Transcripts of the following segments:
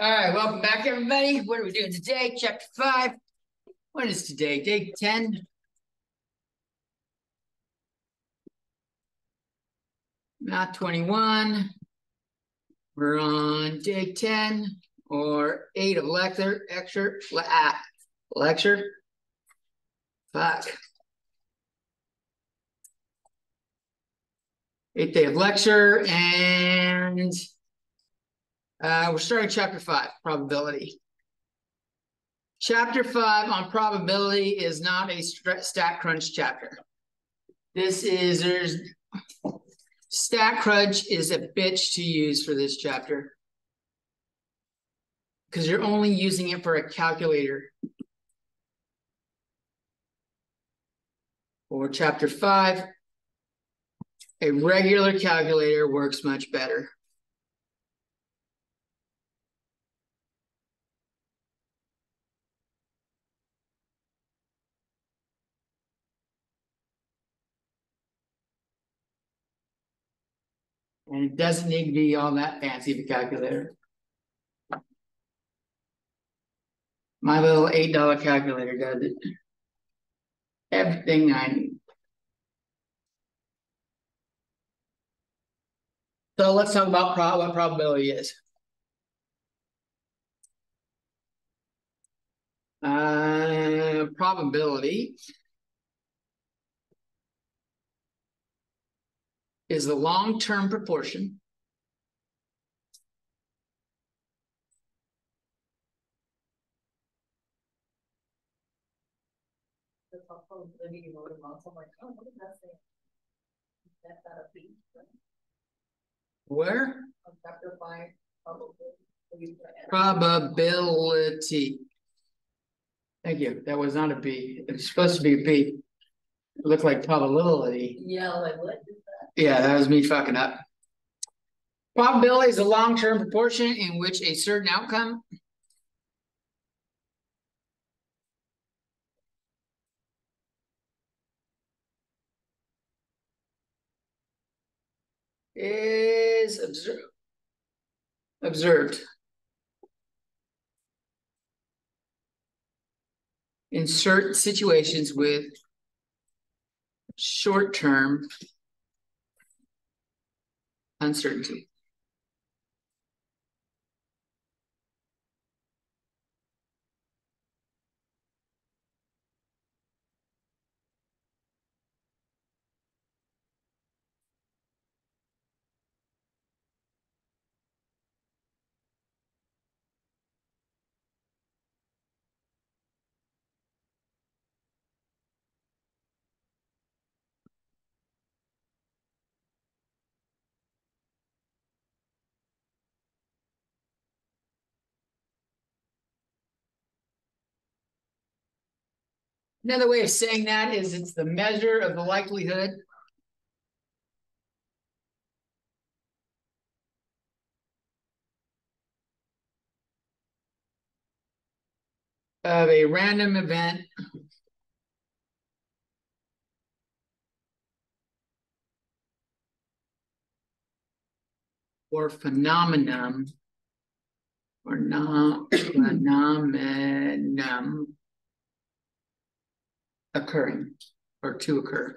All right, welcome back, everybody. What are we doing today? Chapter five. What is today? Day 10? Not 21. We're on day 10 or 8 of lecture. Lecture. Ah, lecture. Fuck. Eighth day of lecture, and uh, we're starting chapter five, probability. Chapter five on probability is not a StatCrunch chapter. This is, there's, StatCrunch is a bitch to use for this chapter. Because you're only using it for a calculator. For chapter five, a regular calculator works much better. And it doesn't need to be all that fancy of a calculator. My little $8 calculator does it. Everything I need. So let's talk about pro what probability is. Uh, probability is the long-term proportion Where? Probability. Thank you. That was not a B. It was supposed to be a B. It looked like probability. Yeah, like what? Yeah, that was me fucking up. Probability is a long-term proportion in which a certain outcome is observed. Observed. In certain situations with short-term uncertainty. Another way of saying that is it's the measure of the likelihood. Of a random event. Or phenomenon. Or not phenomenon occurring or to occur.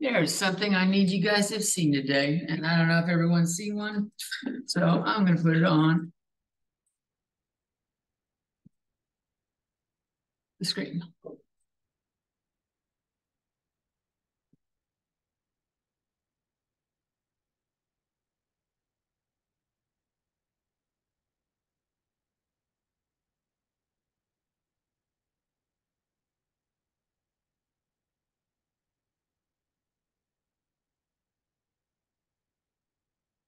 There's something I need you guys to have seen today, and I don't know if everyone's seen one, so I'm going to put it on the screen.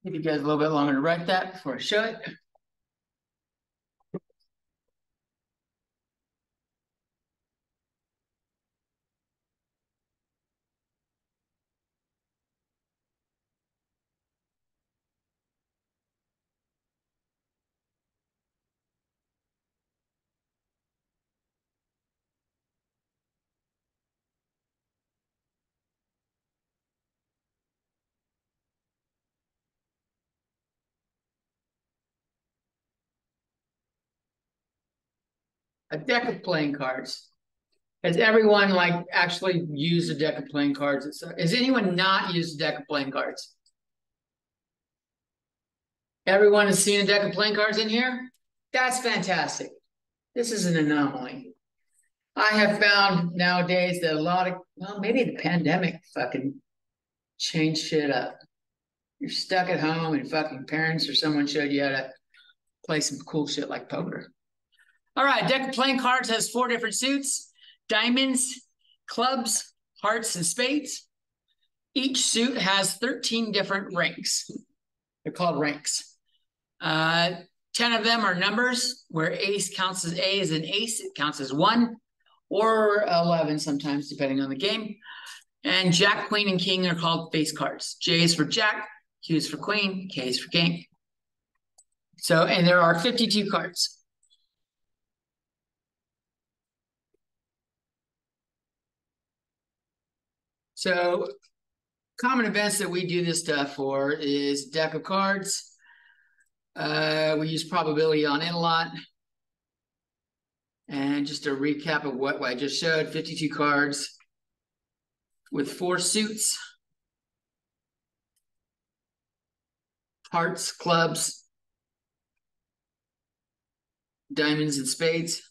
Give you guys a little bit longer to write that before I show it. A deck of playing cards. Has everyone like actually used a deck of playing cards? Has anyone not used a deck of playing cards? Everyone has seen a deck of playing cards in here? That's fantastic. This is an anomaly. I have found nowadays that a lot of, well, maybe the pandemic fucking changed shit up. You're stuck at home and fucking parents or someone showed you how to play some cool shit like poker. All right, deck of playing cards has four different suits diamonds, clubs, hearts, and spades. Each suit has 13 different ranks. They're called ranks. Uh, 10 of them are numbers where ace counts as A is an ace, it counts as one, or 11 sometimes, depending on the game. And Jack, Queen, and King are called face cards. J is for Jack, Q is for Queen, K is for King. So, and there are 52 cards. So common events that we do this stuff for is deck of cards. Uh, we use probability on in a lot. And just a recap of what I just showed, 52 cards with four suits. Hearts, clubs, diamonds and spades.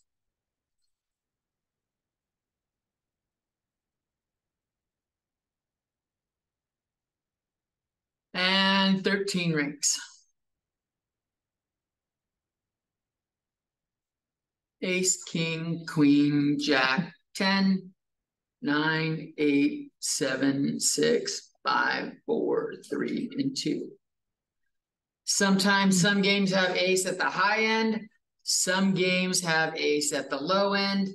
And 13 ranks. Ace, king, queen, jack, 10, 9, 8, 7, 6, 5, 4, 3, and 2. Sometimes some games have ace at the high end. Some games have ace at the low end.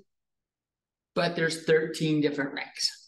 But there's 13 different ranks.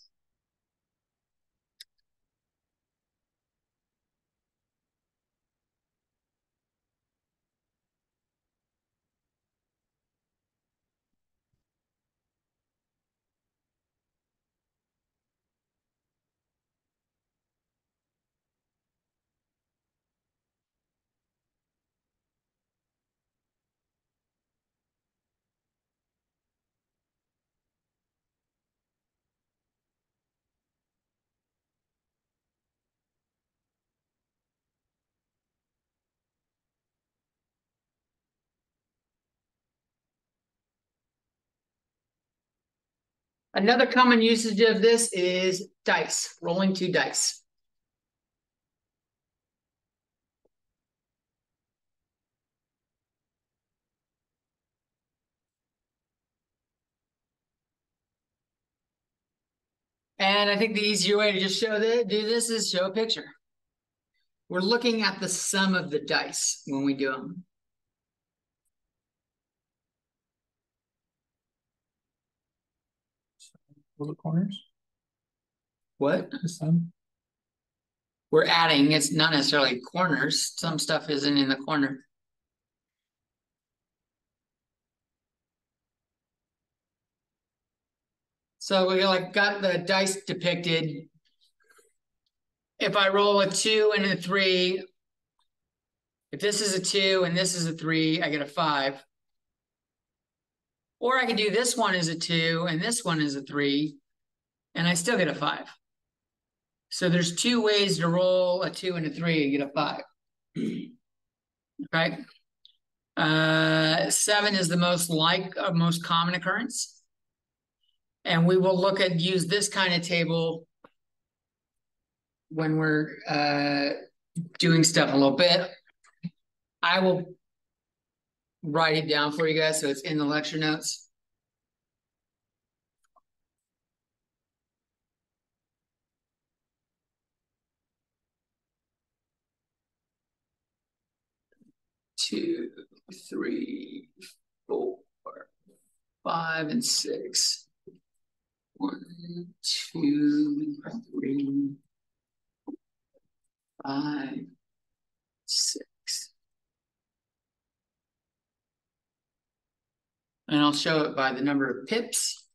Another common usage of this is dice, rolling two dice. And I think the easier way to just show that do this is show a picture. We're looking at the sum of the dice when we do them. The corners? What? We're adding, it's not necessarily corners. Some stuff isn't in the corner. So we like got the dice depicted. If I roll a two and a three, if this is a two and this is a three, I get a five. Or I could do this one as a two and this one is a three, and I still get a five. So there's two ways to roll a two and a three and get a five. right? Uh, seven is the most like uh, most common occurrence. And we will look at use this kind of table when we're uh, doing stuff a little bit. I will write it down for you guys so it's in the lecture notes. Two, three, four, five, and six. One, two, three, five, six. And I'll show it by the number of pips.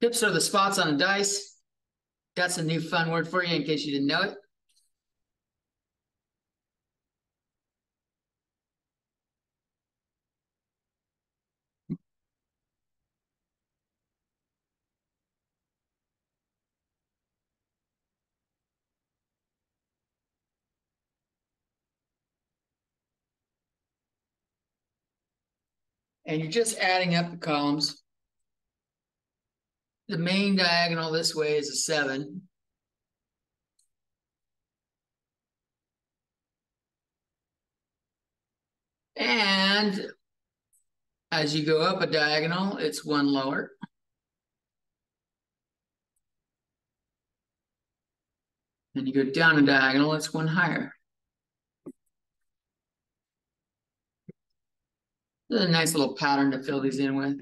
Pips are the spots on a dice. That's a new fun word for you in case you didn't know it. And you're just adding up the columns. The main diagonal this way is a seven. And as you go up a diagonal, it's one lower. And you go down a diagonal, it's one higher. There's a nice little pattern to fill these in with.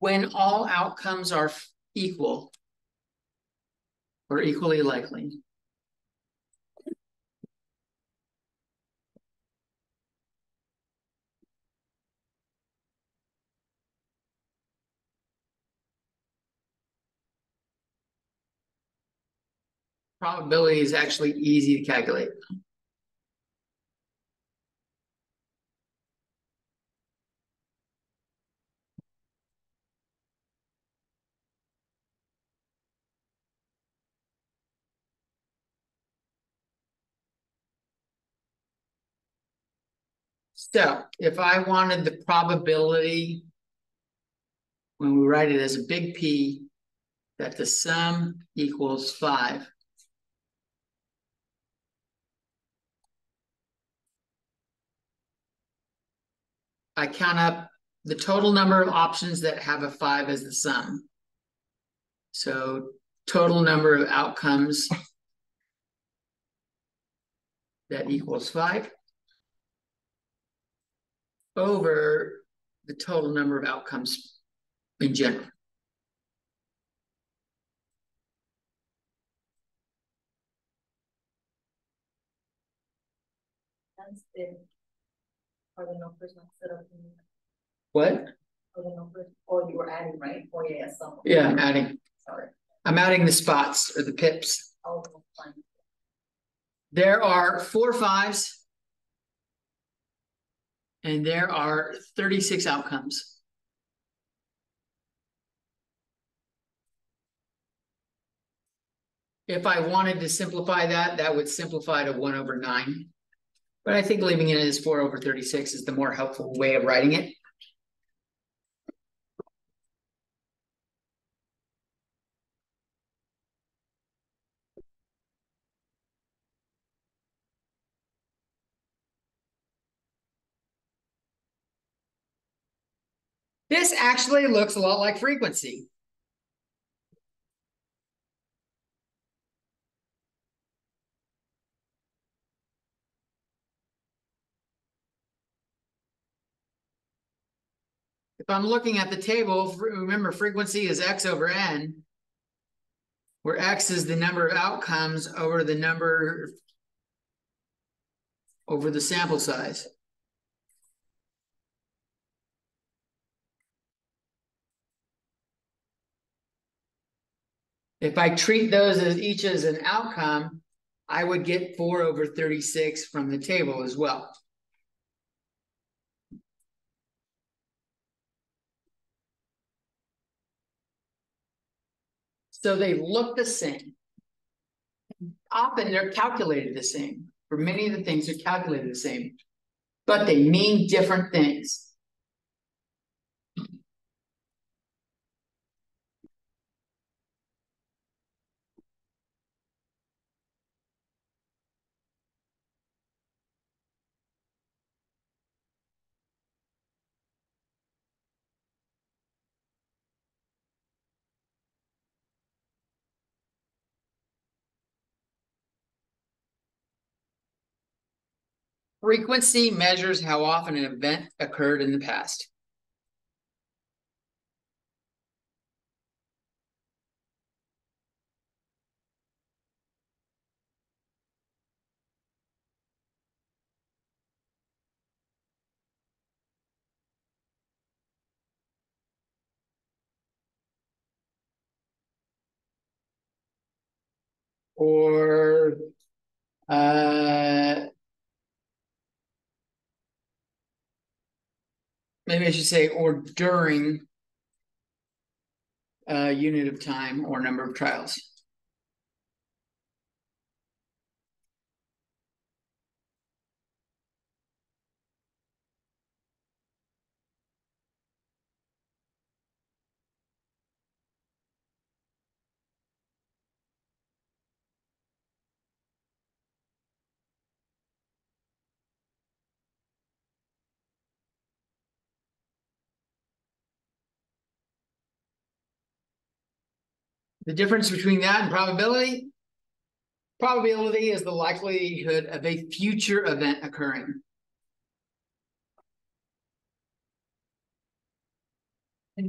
When all outcomes are equal or equally likely. Probability is actually easy to calculate. So if I wanted the probability, when we write it as a big P, that the sum equals five. I count up the total number of options that have a five as the sum. So total number of outcomes that equals five over the total number of outcomes in general. Are the numbers not set up in, What? are the numbers, or oh, you were adding, right? Oh, yeah, yeah, sum. Yeah, I'm adding. Sorry. I'm adding the spots or the pips. Oh, fine. There are four fives. And there are 36 outcomes. If I wanted to simplify that, that would simplify to one over nine. But I think leaving it as four over 36 is the more helpful way of writing it. This actually looks a lot like frequency. If I'm looking at the table, remember frequency is x over n, where x is the number of outcomes over the number over the sample size. If I treat those as each as an outcome, I would get four over 36 from the table as well. So they look the same. Often they're calculated the same. For many of the things, they're calculated the same, but they mean different things. Frequency measures how often an event occurred in the past. Or uh maybe I should say or during a unit of time or number of trials. The difference between that and probability? Probability is the likelihood of a future event occurring. I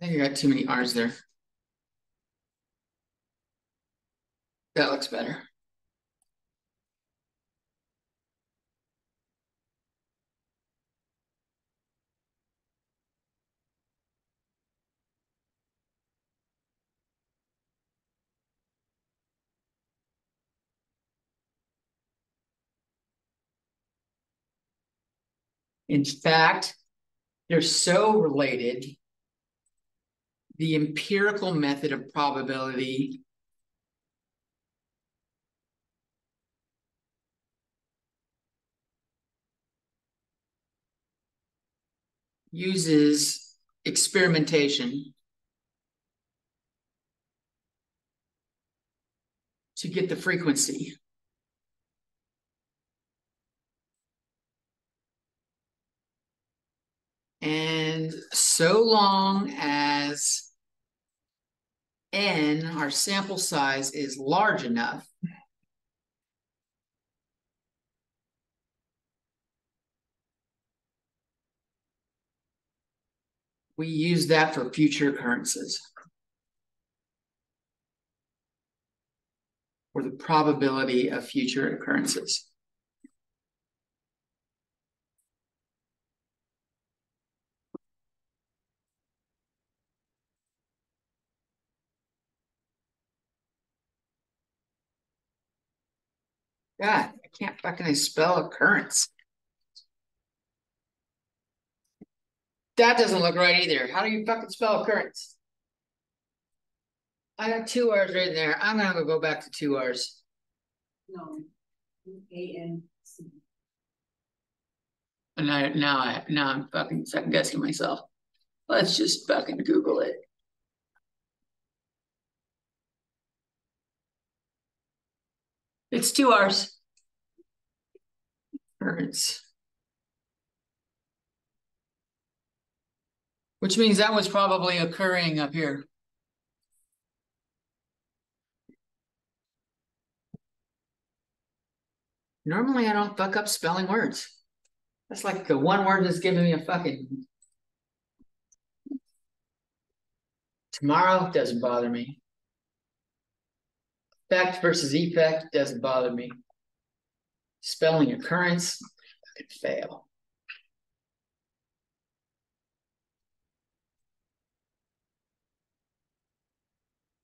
think I got too many R's there. That looks better. In fact, they're so related. The empirical method of probability uses experimentation to get the frequency. And so long as n, our sample size, is large enough, we use that for future occurrences. Or the probability of future occurrences. God, I can't fucking spell occurrence. That doesn't look right either. How do you fucking spell occurrence? I got two R's right in there. I'm gonna go back to two R's. No. A N C. And I now I now I'm fucking second guessing myself. Let's just fucking Google it. It's two R's. Occurrence. Which means that was probably occurring up here. Normally I don't fuck up spelling words. That's like the one word that's giving me a fucking. Tomorrow doesn't bother me. Fact versus effect doesn't bother me. Spelling occurrence, I could fail.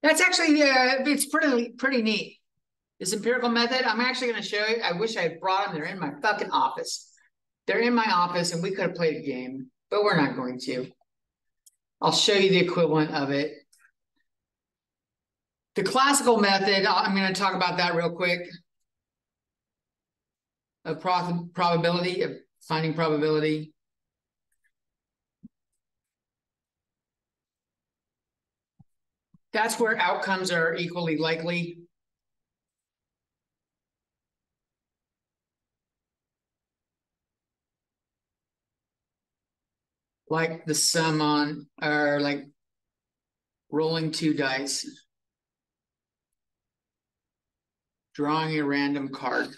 That's actually uh, it's pretty pretty neat. This empirical method, I'm actually going to show you. I wish I had brought them. They're in my fucking office. They're in my office, and we could have played a game, but we're not going to. I'll show you the equivalent of it. The classical method, I'm going to talk about that real quick. Of pro probability, of finding probability. That's where outcomes are equally likely. Like the sum on, or like rolling two dice, drawing a random card.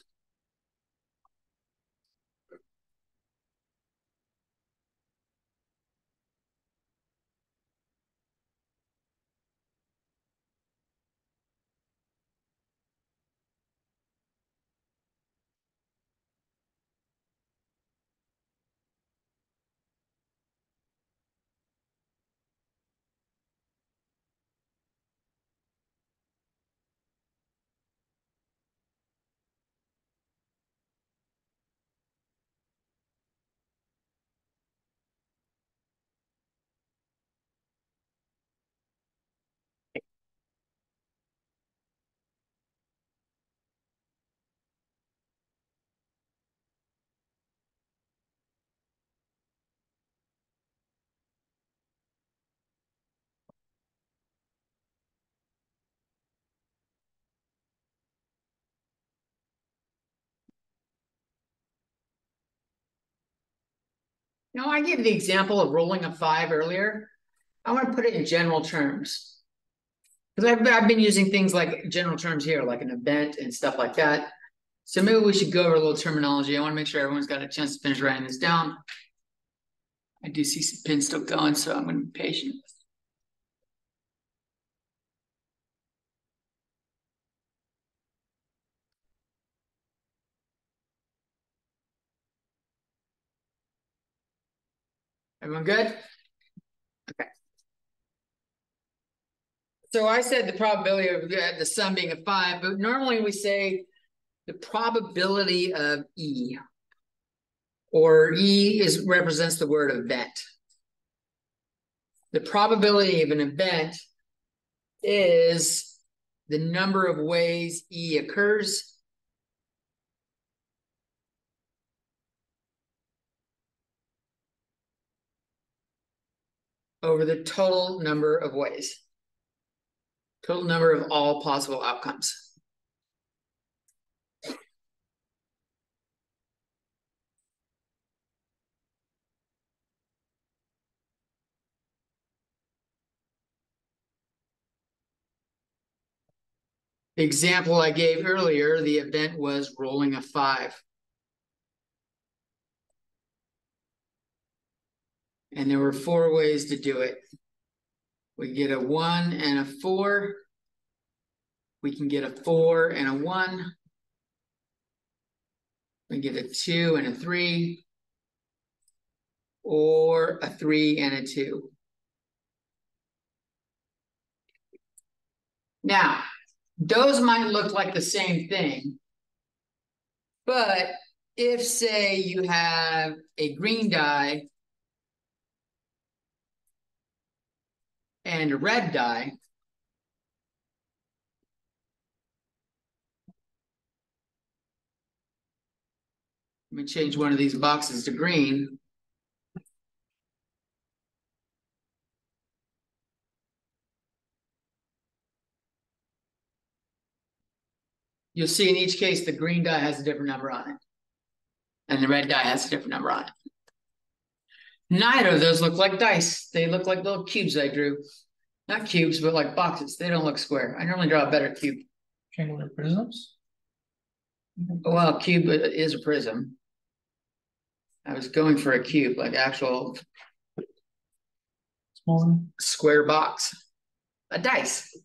Now, I gave the example of rolling a five earlier. I want to put it in general terms. Because I've, I've been using things like general terms here, like an event and stuff like that. So maybe we should go over a little terminology. I want to make sure everyone's got a chance to finish writing this down. I do see some pins still going, so I'm going to be patient. Everyone good? Okay. So I said the probability of the, sum being a five, but normally we say the probability of E or E is represents the word event. The probability of an event is the number of ways E occurs over the total number of ways. Total number of all possible outcomes. The example I gave earlier, the event was rolling a five. And there were four ways to do it. We get a one and a four. We can get a four and a one. We get a two and a three. Or a three and a two. Now, those might look like the same thing. But if, say, you have a green die and red die, let me change one of these boxes to green. You'll see in each case, the green die has a different number on it. And the red die has a different number on it. Neither of those look like dice. They look like little cubes I drew. Not cubes, but like boxes. They don't look square. I normally draw a better cube. Triangular prisms? Well, cube is a prism. I was going for a cube, like actual Small. square box. A dice.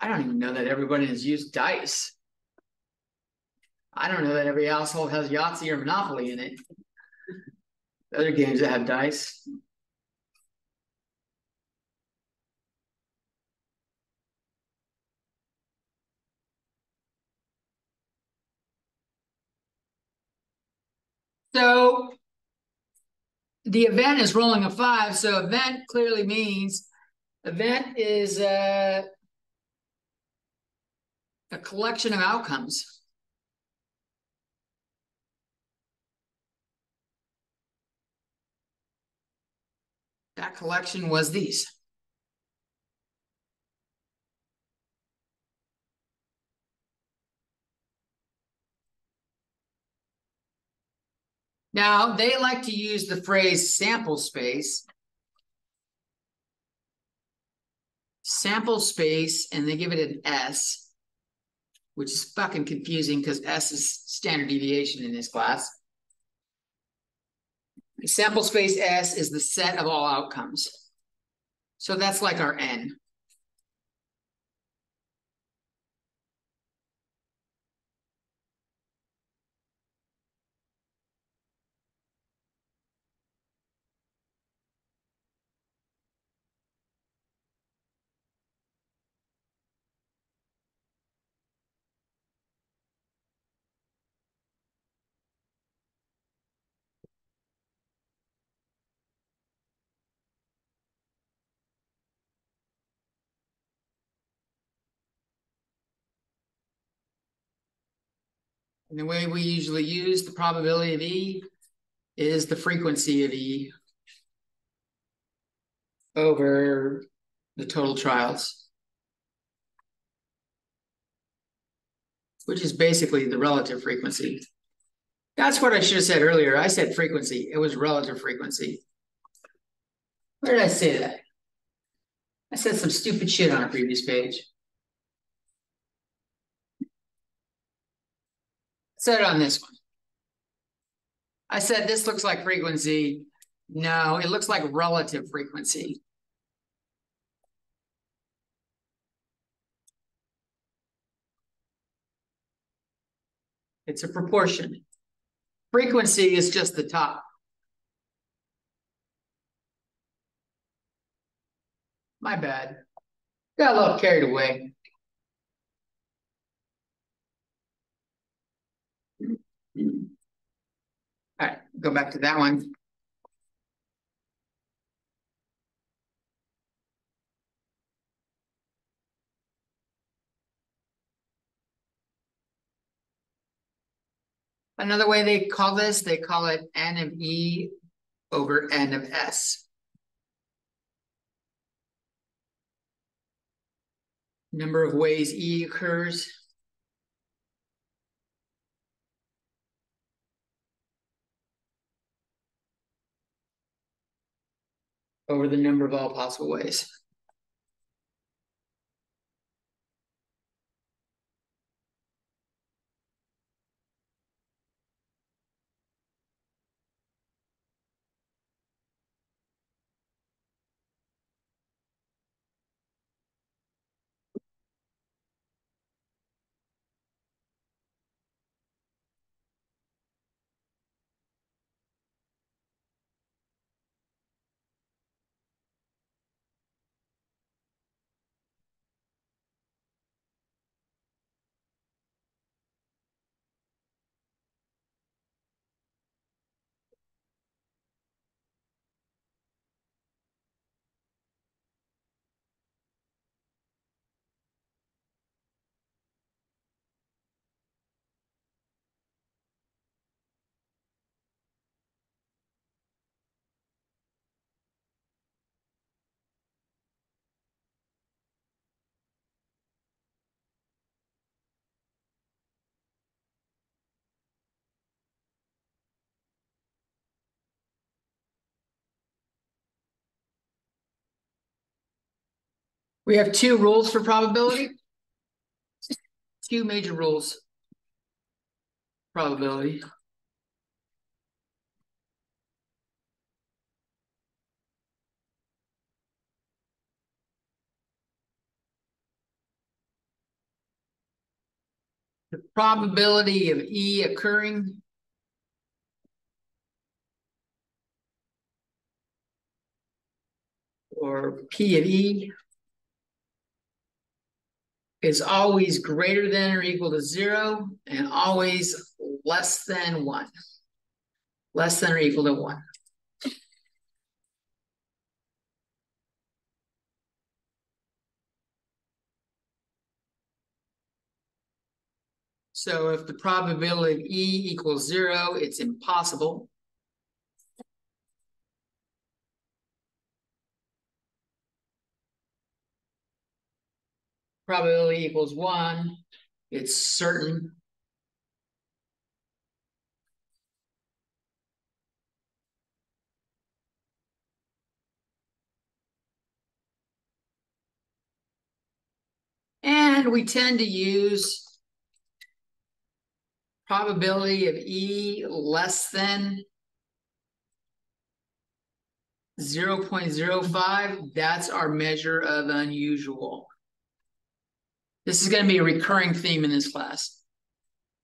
I don't even know that everybody has used dice. I don't know that every household has Yahtzee or Monopoly in it. Other games that have dice. So the event is rolling a five. So event clearly means event is uh, a collection of outcomes. That collection was these. Now, they like to use the phrase sample space. Sample space, and they give it an S, which is fucking confusing because S is standard deviation in this class. Sample space S is the set of all outcomes. So that's like our N. And the way we usually use the probability of E is the frequency of E over the total trials. Which is basically the relative frequency. That's what I should have said earlier. I said frequency. It was relative frequency. Where did I say that? I said some stupid shit on a previous page. Said on this one. I said this looks like frequency. No, it looks like relative frequency. It's a proportion. Frequency is just the top. My bad. Got a little carried away. All right, go back to that one. Another way they call this, they call it N of E over N of S. Number of ways E occurs. Over the number of all possible ways. We have two rules for probability. Two major rules. Probability. The probability of E occurring or P of E is always greater than or equal to zero and always less than one. Less than or equal to one. So if the probability of E equals zero, it's impossible. probability equals one. It's certain. And we tend to use probability of E less than 0.05. That's our measure of unusual. This is gonna be a recurring theme in this class.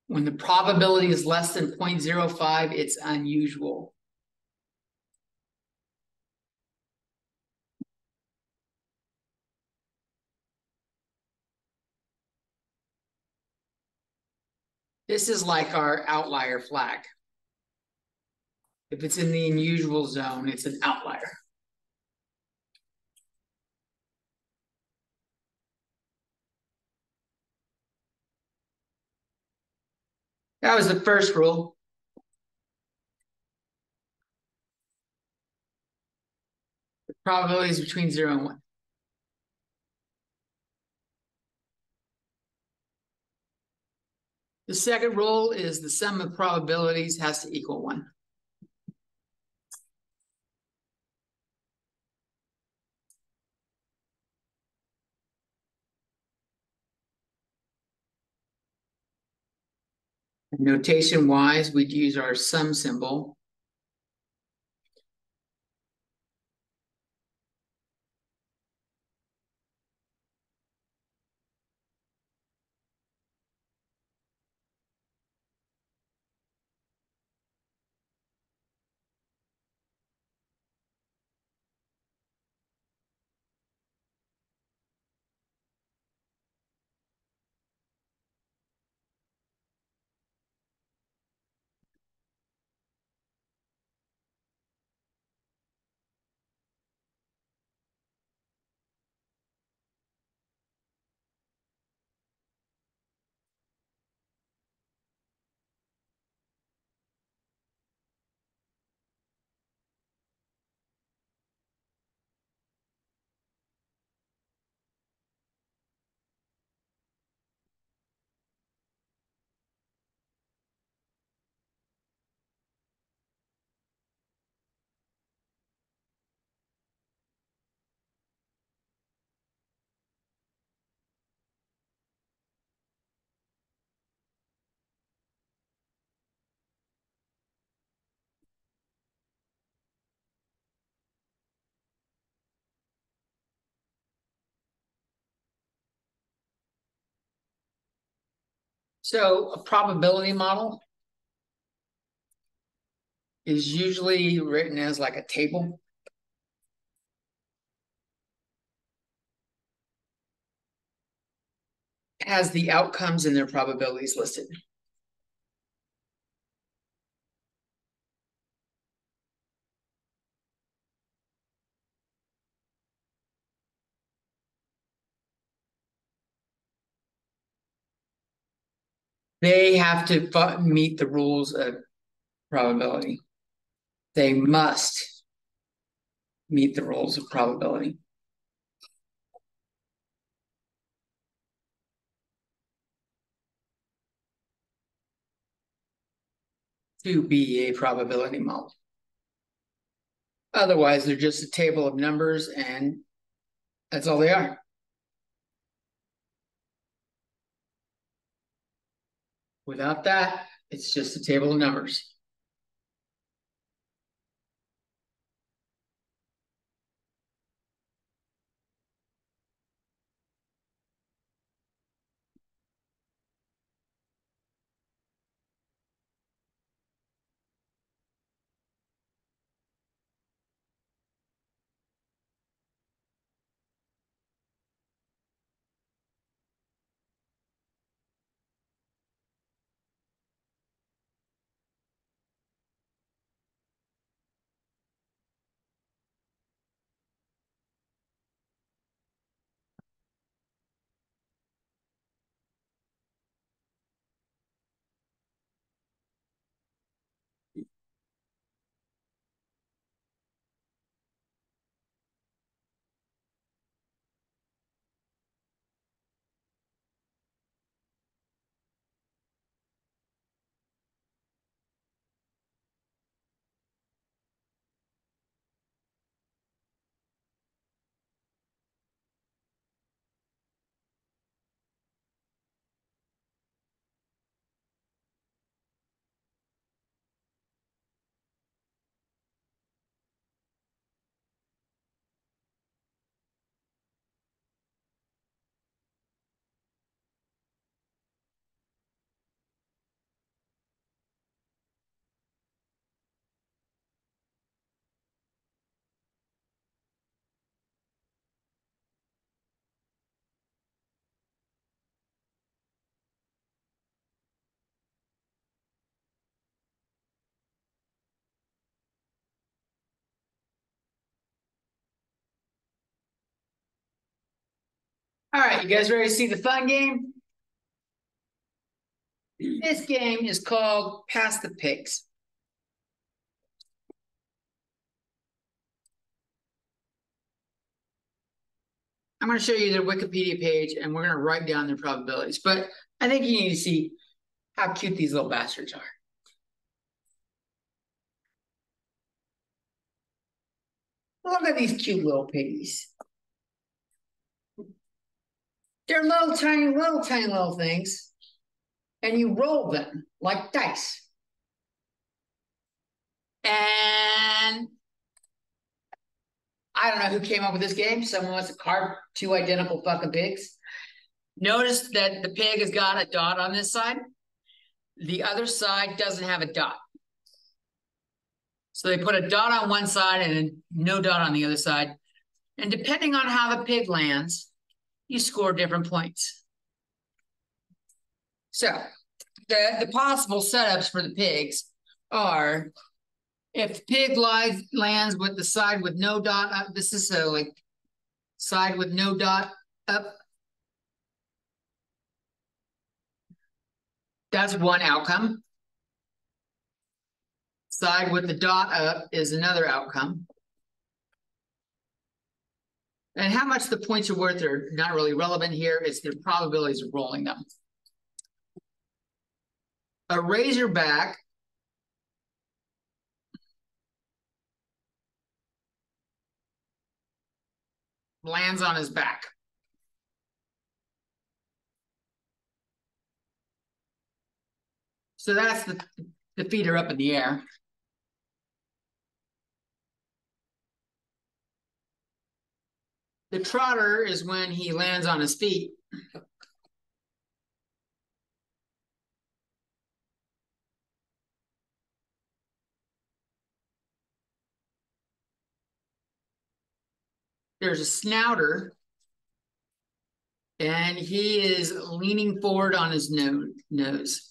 When the probability is less than 0.05, it's unusual. This is like our outlier flag. If it's in the unusual zone, it's an outlier. That was the first rule. The probability is between zero and one. The second rule is the sum of probabilities has to equal one. Notation wise, we'd use our sum symbol. So a probability model is usually written as like a table. Has the outcomes and their probabilities listed. They have to meet the rules of probability. They must meet the rules of probability. To be a probability model. Otherwise, they're just a table of numbers and that's all they are. Without that, it's just a table of numbers. All right, you guys ready to see the fun game? This game is called Pass the Pigs. I'm going to show you their Wikipedia page and we're going to write down their probabilities. But I think you need to see how cute these little bastards are. Look at these cute little piggies. They're little tiny, little tiny little things. And you roll them like dice. And I don't know who came up with this game. Someone wants to carve two identical fucking pigs. Notice that the pig has got a dot on this side. The other side doesn't have a dot. So they put a dot on one side and no dot on the other side. And depending on how the pig lands, you score different points. So the, the possible setups for the pigs are if the pig lies, lands with the side with no dot up, this is a like side with no dot up. That's one outcome. Side with the dot up is another outcome. And how much the points are worth are not really relevant here. It's the probabilities of rolling them. A razorback lands on his back. So that's the, the feet are up in the air. The trotter is when he lands on his feet. There's a snouter, and he is leaning forward on his no nose.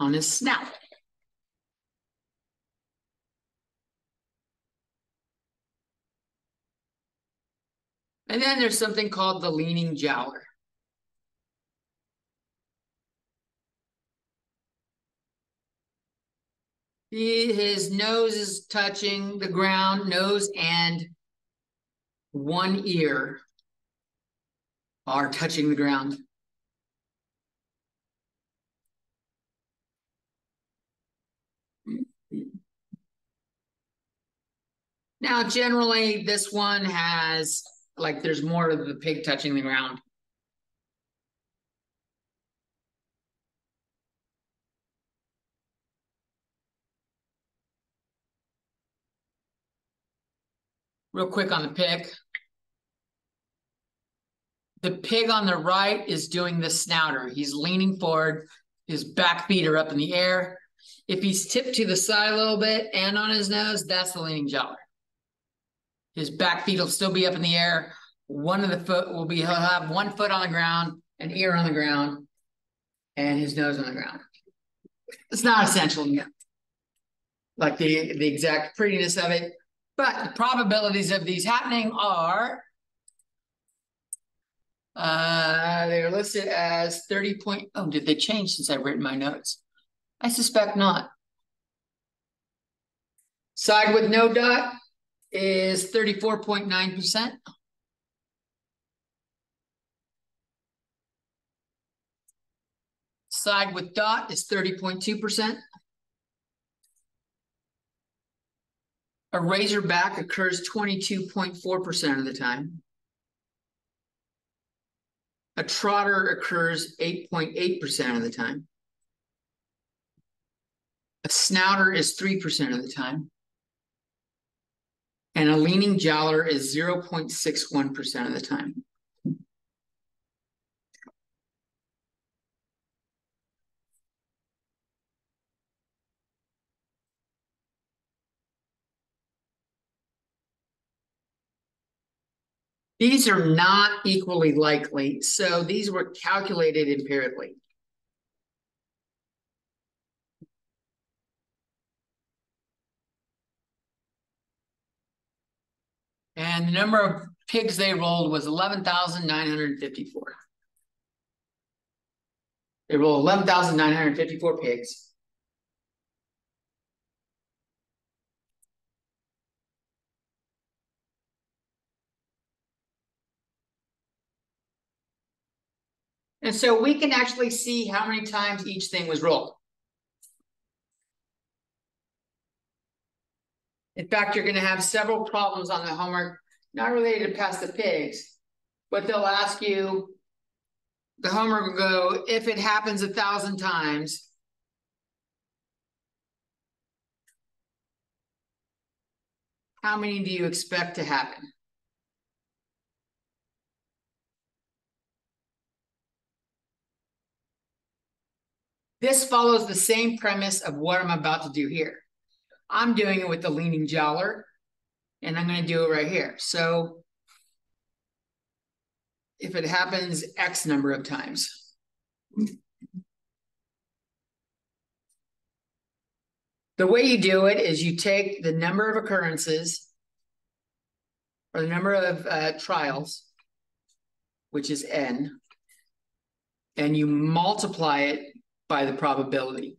On his snout. And then there's something called the leaning jowler. He, his nose is touching the ground, nose and one ear are touching the ground. Now, generally, this one has like there's more of the pig touching the ground. Real quick on the pig. The pig on the right is doing the snouter. He's leaning forward, his back feet are up in the air. If he's tipped to the side a little bit and on his nose, that's the leaning jowler. His back feet will still be up in the air. One of the foot will be, he'll have one foot on the ground, an ear on the ground, and his nose on the ground. It's not essential yet. Like the, the exact prettiness of it, but the probabilities of these happening are uh, they're listed as 30 point. Oh, did they change since I've written my notes? I suspect not. Side with no dot, is 34.9%. Side with dot is 30.2%. A razorback occurs 22.4% of the time. A trotter occurs 8.8% of the time. A snouter is 3% of the time and a leaning jowler is 0.61% of the time. These are not equally likely, so these were calculated empirically. And the number of pigs they rolled was eleven thousand nine hundred and fifty-four. They rolled eleven thousand nine hundred and fifty-four pigs. And so we can actually see how many times each thing was rolled. In fact, you're gonna have several problems on the homework, not related to pass the pigs, but they'll ask you. The homework will go, if it happens a thousand times. How many do you expect to happen? This follows the same premise of what I'm about to do here. I'm doing it with the leaning jowler, and I'm going to do it right here. So if it happens X number of times. The way you do it is you take the number of occurrences or the number of uh, trials, which is n, and you multiply it by the probability.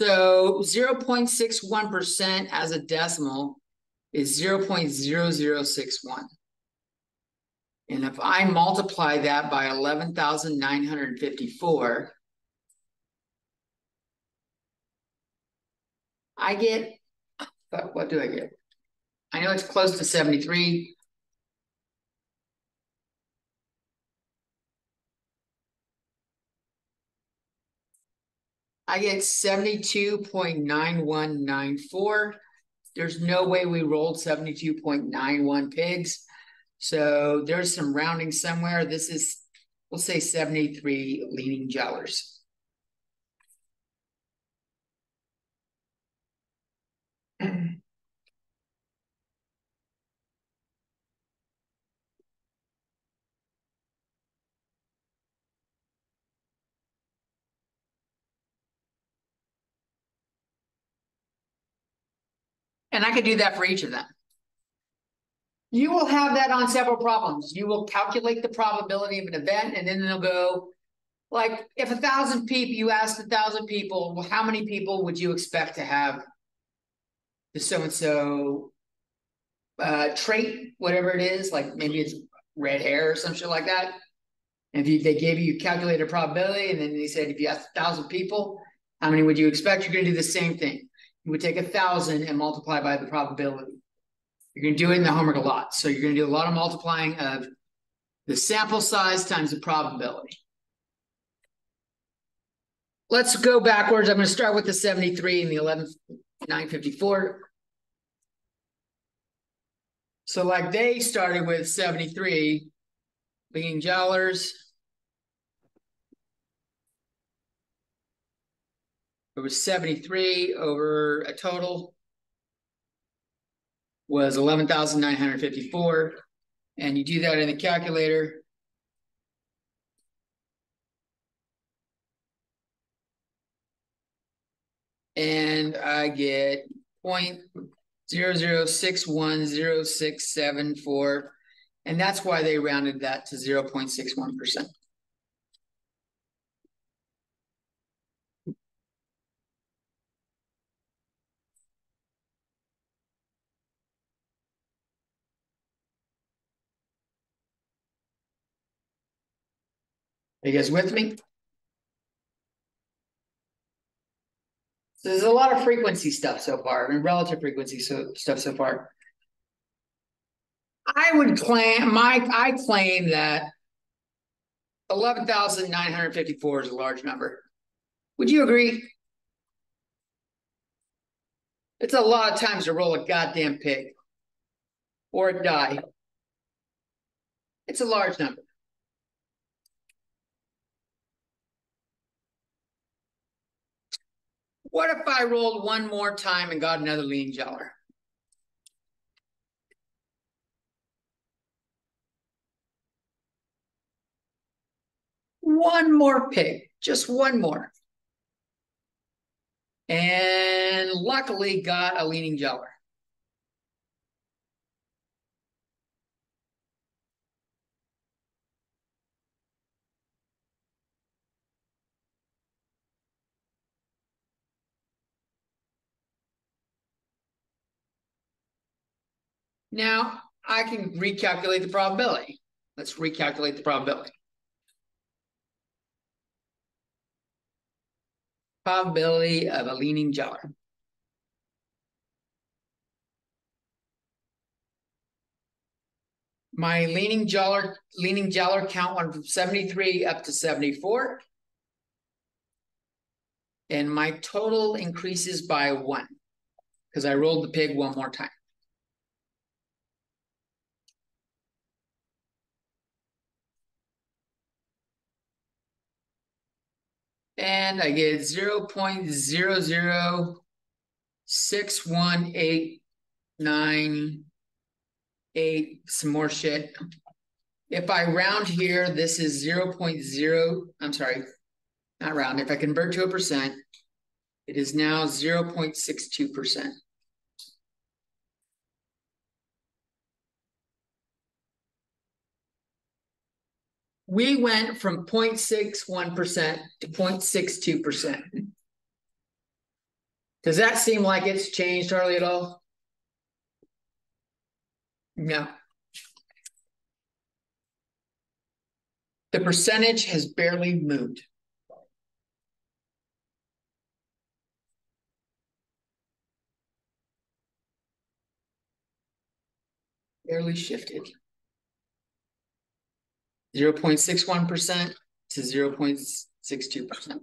So zero point six one percent as a decimal is zero point zero zero six one. And if I multiply that by eleven thousand nine hundred and fifty-four, I get, but what do I get? I know it's close to seventy-three. I get seventy-two point nine one nine four. There's no way we rolled seventy-two point nine one pigs. So there's some rounding somewhere. This is, we'll say seventy-three leaning jowlers. And I could do that for each of them. You will have that on several problems. You will calculate the probability of an event and then they'll go, like, if a thousand people, you ask a thousand people, well, how many people would you expect to have the so-and-so uh, trait, whatever it is, like maybe it's red hair or some shit like that. And if you, they gave you calculated probability and then they said, if you asked a thousand people, how many would you expect? You're going to do the same thing you would take a thousand and multiply by the probability. You're going to do it in the homework a lot. So you're going to do a lot of multiplying of the sample size times the probability. Let's go backwards. I'm going to start with the 73 and the 11954. So like they started with 73 being jowlers. it was 73 over a total was 11,954. And you do that in the calculator. And I get point zero zero six one zero six seven four, And that's why they rounded that to 0.61%. Are you guys with me? So there's a lot of frequency stuff so far, I mean, relative frequency so, stuff so far. I would claim, my, I claim that eleven thousand nine hundred fifty-four is a large number. Would you agree? It's a lot of times to roll a goddamn pig or die. It's a large number. What if I rolled one more time and got another lean jowler? One more pig, just one more. And luckily got a leaning jowler. Now I can recalculate the probability. Let's recalculate the probability. Probability of a leaning jowler. My leaning jowler, leaning jowler count went from seventy-three up to seventy-four. And my total increases by one, because I rolled the pig one more time. and I get 0.0061898, some more shit. If I round here, this is 0.0, I'm sorry, not round. If I convert to a percent, it is now 0.62%. We went from 0.61 percent to 0.62 percent. Does that seem like it's changed hardly at all? No. The percentage has barely moved. Barely shifted. 0.61% to 0.62%.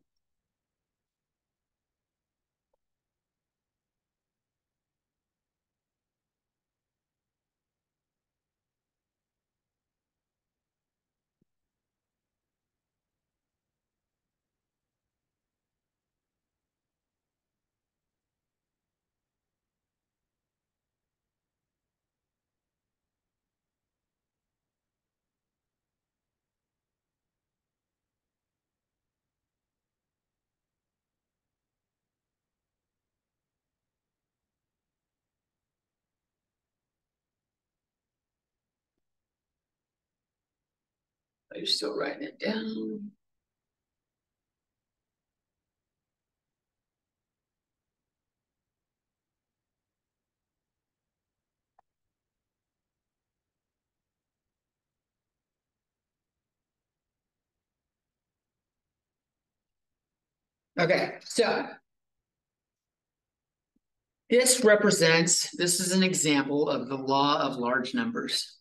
Are you still writing it down? Okay, so this represents, this is an example of the law of large numbers.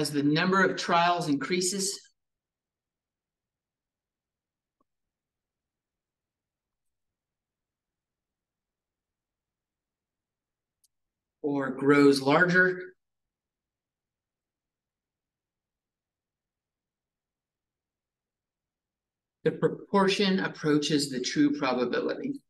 As the number of trials increases, or grows larger, the proportion approaches the true probability.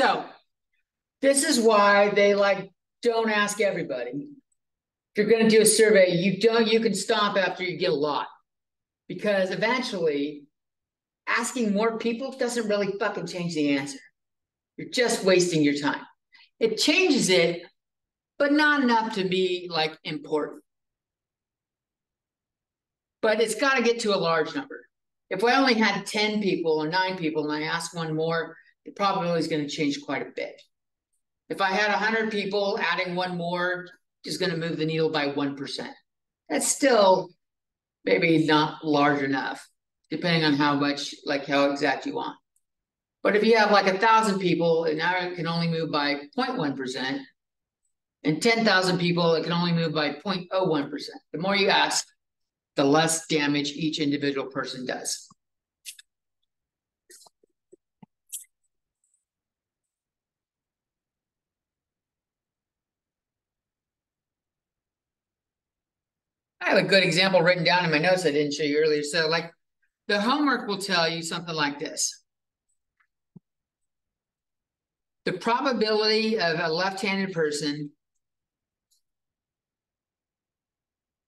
So this is why they like don't ask everybody. If you're going to do a survey, you don't you can stop after you get a lot. Because eventually asking more people doesn't really fucking change the answer. You're just wasting your time. It changes it, but not enough to be like important. But it's gotta get to a large number. If I only had ten people or nine people and I ask one more, the probability is gonna change quite a bit. If I had hundred people, adding one more is gonna move the needle by one percent. That's still maybe not large enough, depending on how much, like how exact you want. But if you have like a thousand people and now it can only move by 0.1 percent. And ten thousand people, it can only move by 0.01 percent. The more you ask, the less damage each individual person does. I have a good example written down in my notes I didn't show you earlier. So like the homework will tell you something like this. The probability of a left-handed person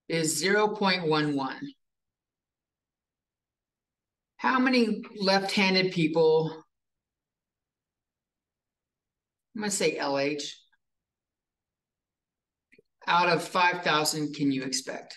is zero point one one. How many left-handed people? I'm gonna say LH. Out of five thousand can you expect?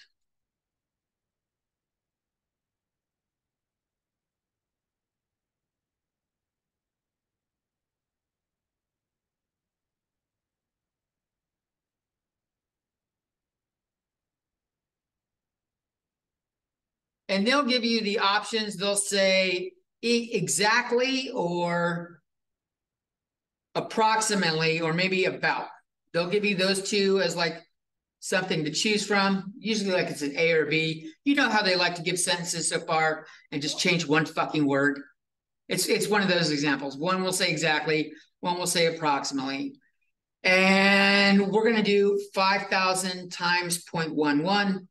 And they'll give you the options. They'll say exactly or approximately or maybe about. They'll give you those two as like something to choose from. Usually, like it's an A or B. You know how they like to give sentences so far and just change one fucking word. It's it's one of those examples. One will say exactly, one will say approximately. And we're gonna do five thousand times 0.11.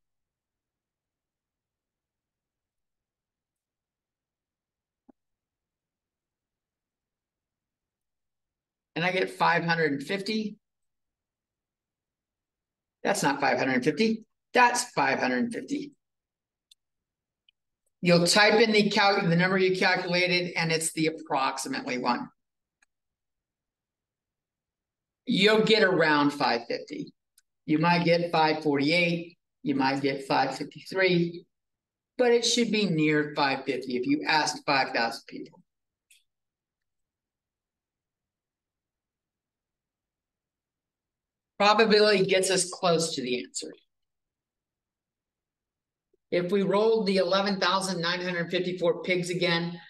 and I get five hundred and fifty. That's not five hundred and fifty, that's five hundred and fifty. You'll type in the calc, the number you calculated, and it's the approximately one. You'll get around five fifty. You might get five forty-eight, you might get five fifty-three, but it should be near five fifty if you ask five thousand people. Probability gets us close to the answer. If we rolled the eleven thousand nine hundred fifty-four pigs again,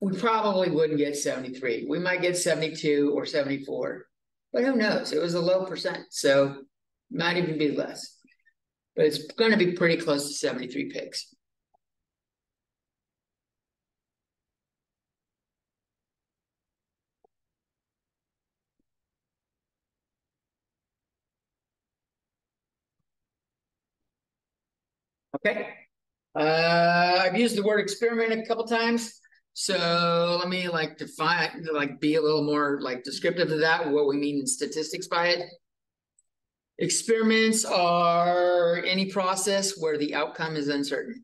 we probably wouldn't get seventy-three. We might get seventy-two or seventy-four. But who knows? It was a low percent, so might even be less. But it's gonna be pretty close to seventy-three pigs. Okay. Uh, I've used the word experiment a couple times. So let me like define, like be a little more like descriptive of that, what we mean in statistics by it. Experiments are any process where the outcome is uncertain.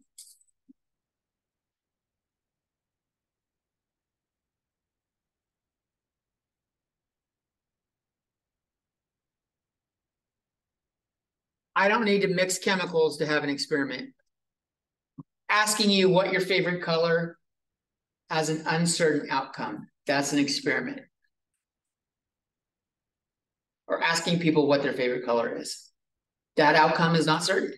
I don't need to mix chemicals to have an experiment. Asking you what your favorite color has an uncertain outcome. That's an experiment. Or asking people what their favorite color is. That outcome is not certain.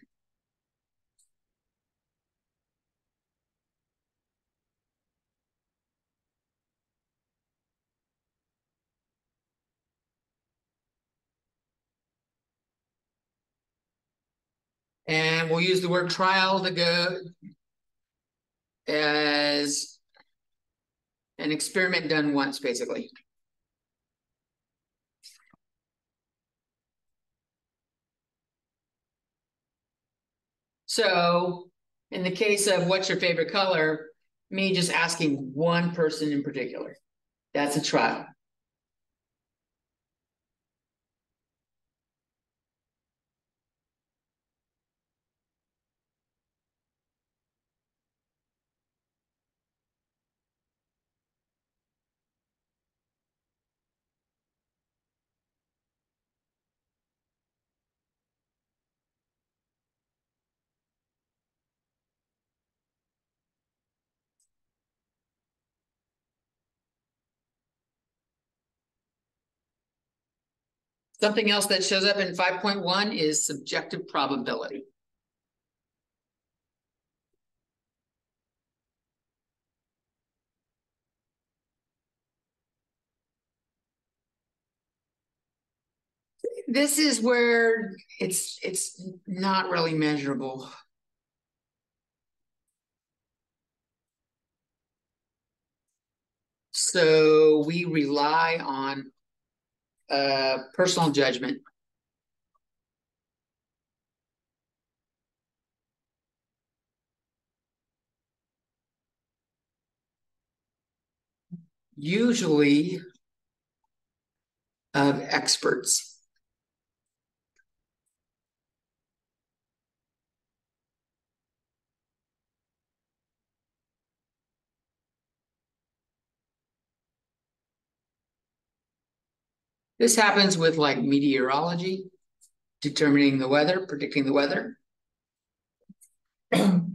And we'll use the word trial to go as an experiment done once, basically. So in the case of what's your favorite color, me just asking one person in particular, that's a trial. Something else that shows up in five point one is subjective probability. This is where it's, it's not really measurable. So we rely on uh personal judgment. Usually of experts. This happens with like meteorology, determining the weather, predicting the weather. I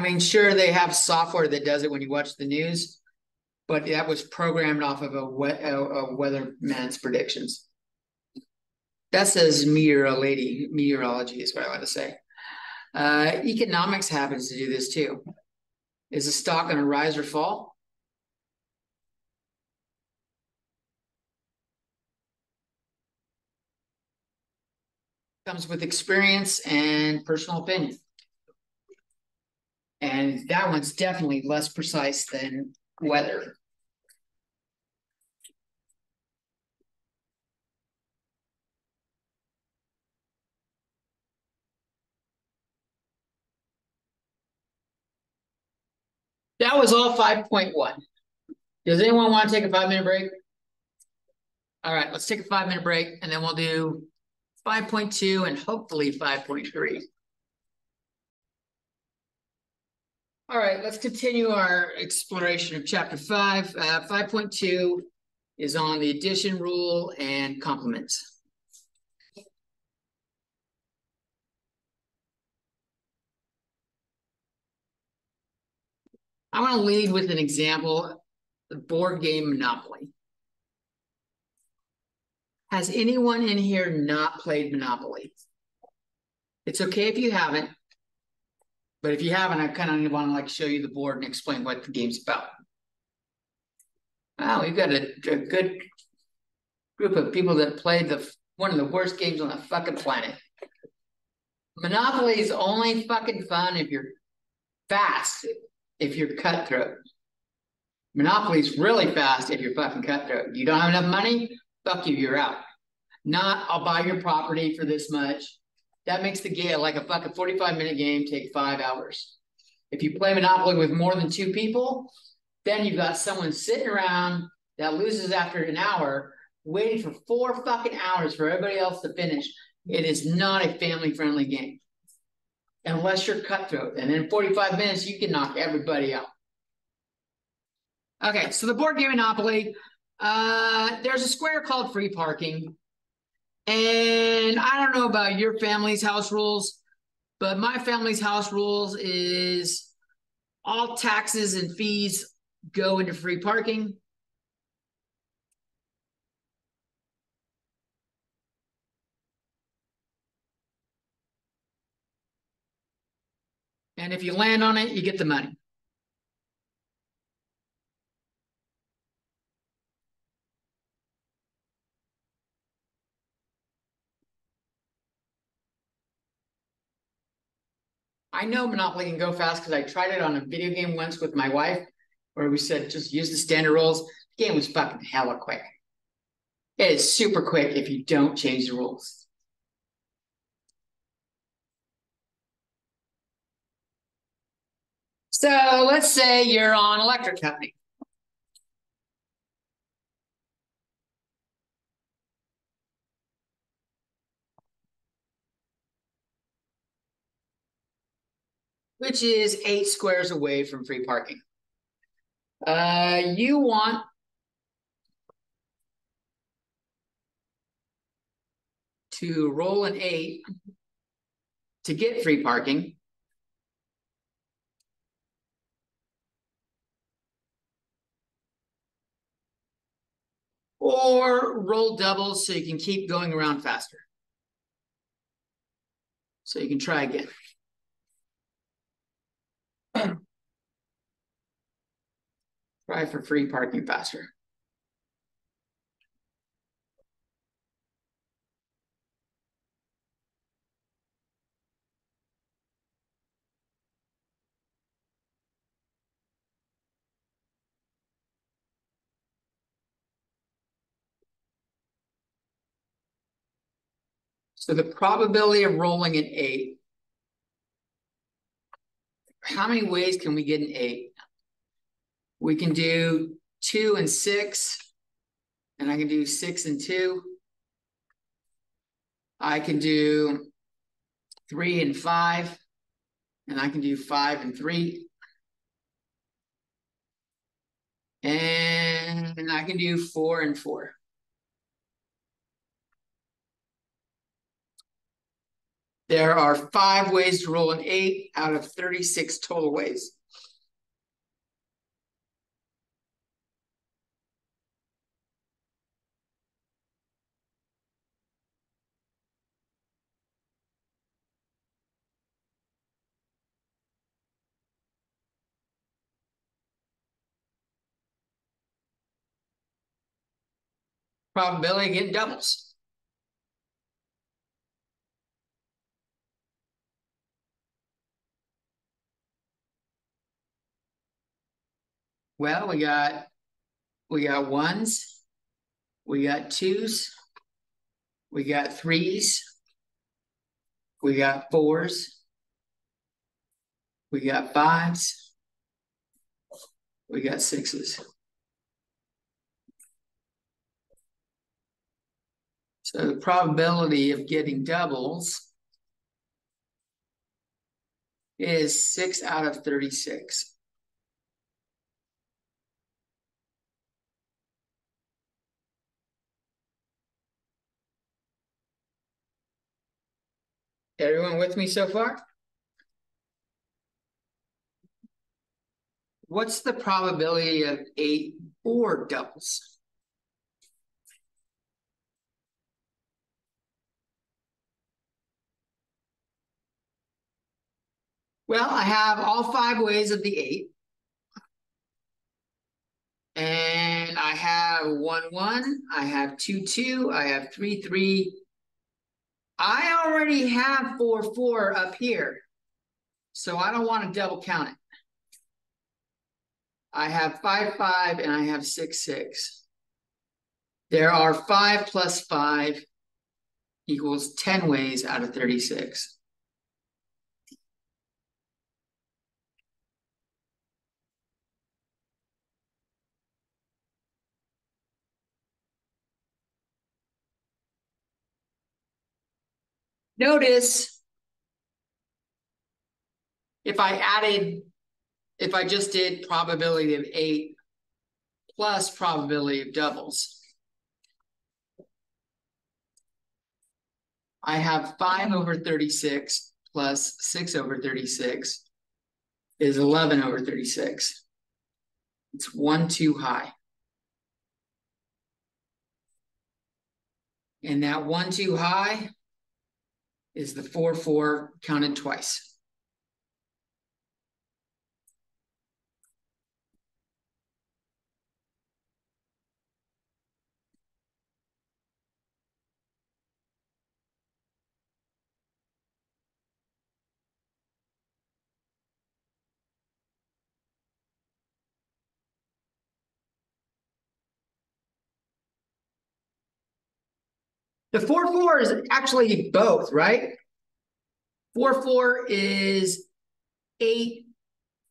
mean, sure, they have software that does it when you watch the news, but that was programmed off of a, we- a, a weatherman's predictions. That says meteorology, meteorology is what I want to say. Uh, economics happens to do this too. Is the stock going to rise or fall? Comes with experience and personal opinion. And that one's definitely less precise than weather. That was all five point one. Does anyone want to take a five minute break? All right, let's take a five minute break and then we'll do five point two and hopefully five point three. All right, let's continue our exploration of chapter five. Uh, five point two is on the addition rule and complements. I want to lead with an example, the board game Monopoly. Has anyone in here not played Monopoly? It's okay if you haven't. But if you haven't, I kind of want to like show you the board and explain what the game's about. Wow, we've got a, a good group of people that played the one of the worst games on the fucking planet. Monopoly is only fucking fun if you're fast, if you're cutthroat. Monopoly's really fast if you're fucking cutthroat. You don't have enough money, fuck you, you're out. Not, I'll buy your property for this much. That makes the game like a fucking 45 minute game take five hours. If you play Monopoly with more than two people, then you've got someone sitting around that loses after an hour, waiting for four fucking hours for everybody else to finish. It is not a family friendly game. Unless you're cutthroat. And in 45 minutes, you can knock everybody out. Okay, so the board game Monopoly, uh, there's a square called free parking. And I don't know about your family's house rules, but my family's house rules is all taxes and fees go into free parking. And if you land on it, you get the money. I know Monopoly can go fast because I tried it on a video game once with my wife, where we said just use the standard rules. The game was fucking hella quick. It is super quick if you don't change the rules. So let's say you're on electric company. Which is eight squares away from free parking. Uh, you want to roll an eight to get free parking. Or roll doubles so you can keep going around faster. So you can try again. Try for free parking faster. So the probability of rolling an eight. How many ways can we get an eight? We can do two and six. And I can do six and two. I can do three and five. And I can do five and three. And I can do four and four. There are five ways to roll an eight out of 36 total ways. Probability getting doubles. Well, we got we got ones, we got twos, we got threes, we got fours, we got fives, we got sixes. So the probability of getting doubles is six out of 36. Everyone with me so far? What's the probability of eight or doubles? Well, I have all five ways of the eight. And I have one, one, I have two, two, I have three, three. I already have four, four up here. So I don't want to double count it. I have five, five, and I have six, six. There are five plus five equals 10 ways out of 36. Notice if I added, if I just did probability of eight plus probability of doubles. I have five over 36 plus six over 36 is 11 over 36. It's one too high. And that one too high is the four, four counted twice. The four four is actually both, right? Four four is eight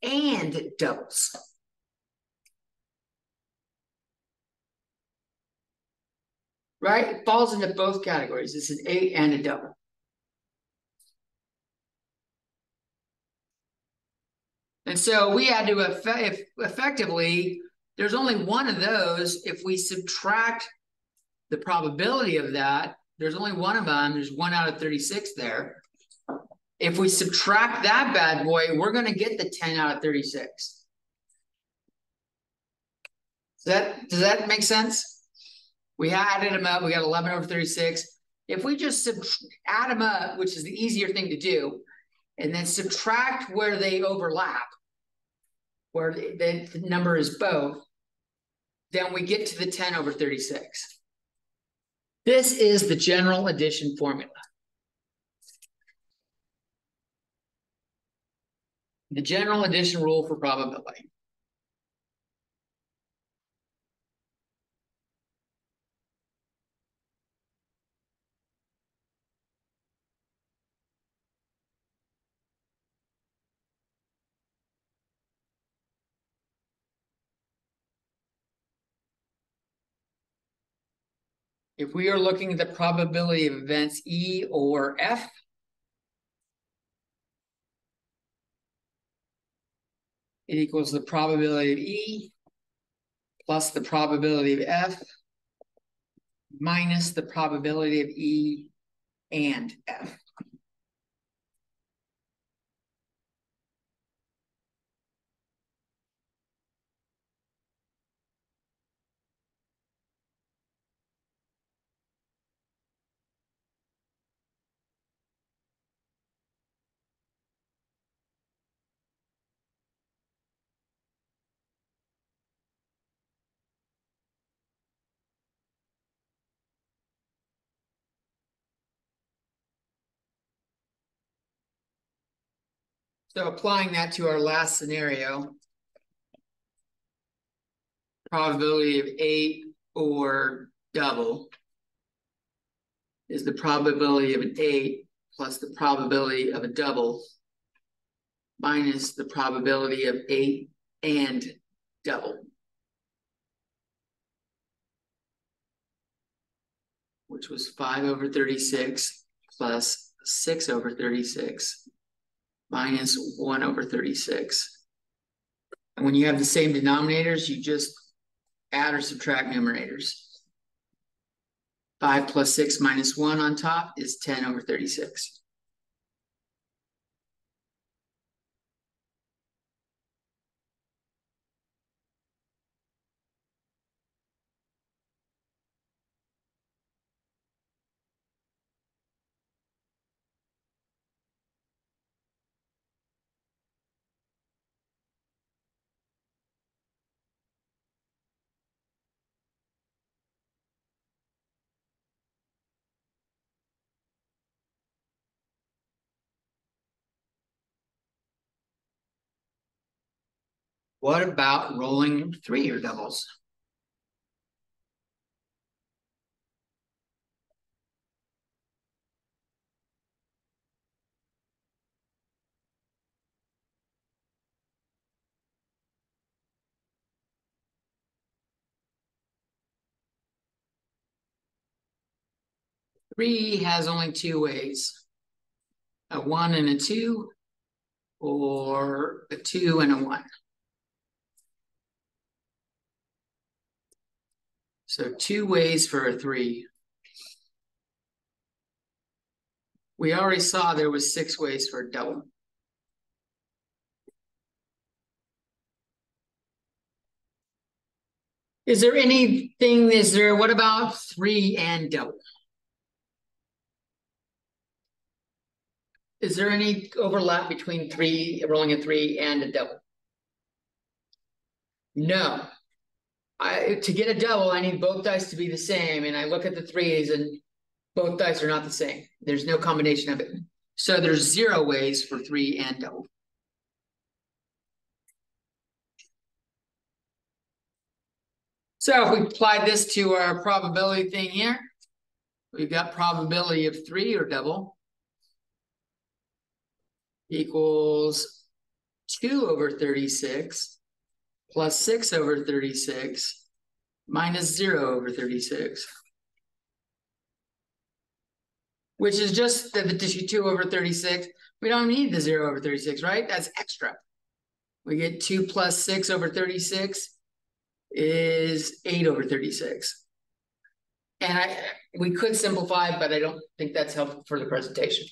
and doubles. Right? It falls into both categories. It's an eight and a double. And so we had to effect effectively, there's only one of those. If we subtract the probability of that, there's only one of them. There's one out of 36 there. If we subtract that bad boy, we're going to get the 10 out of 36. Does that, does that make sense? We added them up, we got eleven over thirty-six. If we just add them up, which is the easier thing to do, and then subtract where they overlap. Where the, the number is both. Then we get to the ten over thirty-six. This is the general addition formula. The general addition rule for probability. If we are looking at the probability of events E or F. It equals the probability of E. Plus the probability of F. Minus the probability of E and F. So applying that to our last scenario. Probability of eight or double. Is the probability of an eight plus the probability of a double. Minus the probability of eight and double. Which was five over thirty-six plus six over thirty-six minus one over thirty-six. And when you have the same denominators, you just add or subtract numerators. Five plus six minus one on top is ten over thirty-six. What about rolling three or doubles? Three has only two ways. A one and a two, or a two and a one. So two ways for a three. We already saw there was six ways for a double. Is there anything, is there, what about three and double? Is there any overlap between three, rolling a three and a double? No. I, to get a double, I need both dice to be the same, and I look at the threes and both dice are not the same. There's no combination of it. So there's zero ways for three and double. So if we apply this to our probability thing here, we've got probability of three or double equals two over thirty-six plus six over thirty-six minus zero over thirty-six. Which is just the, the two over thirty-six. We don't need the zero over thirty-six, right? That's extra. We get two plus six over thirty-six is eight over thirty-six. And I, we could simplify, but I don't think that's helpful for the presentation.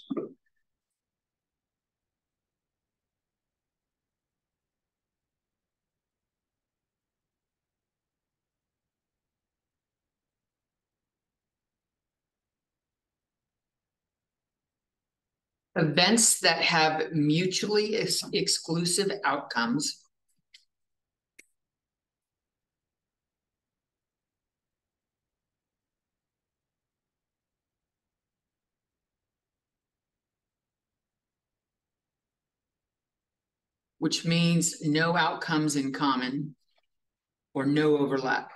Events that have mutually ex- exclusive outcomes. Which means no outcomes in common or no overlap.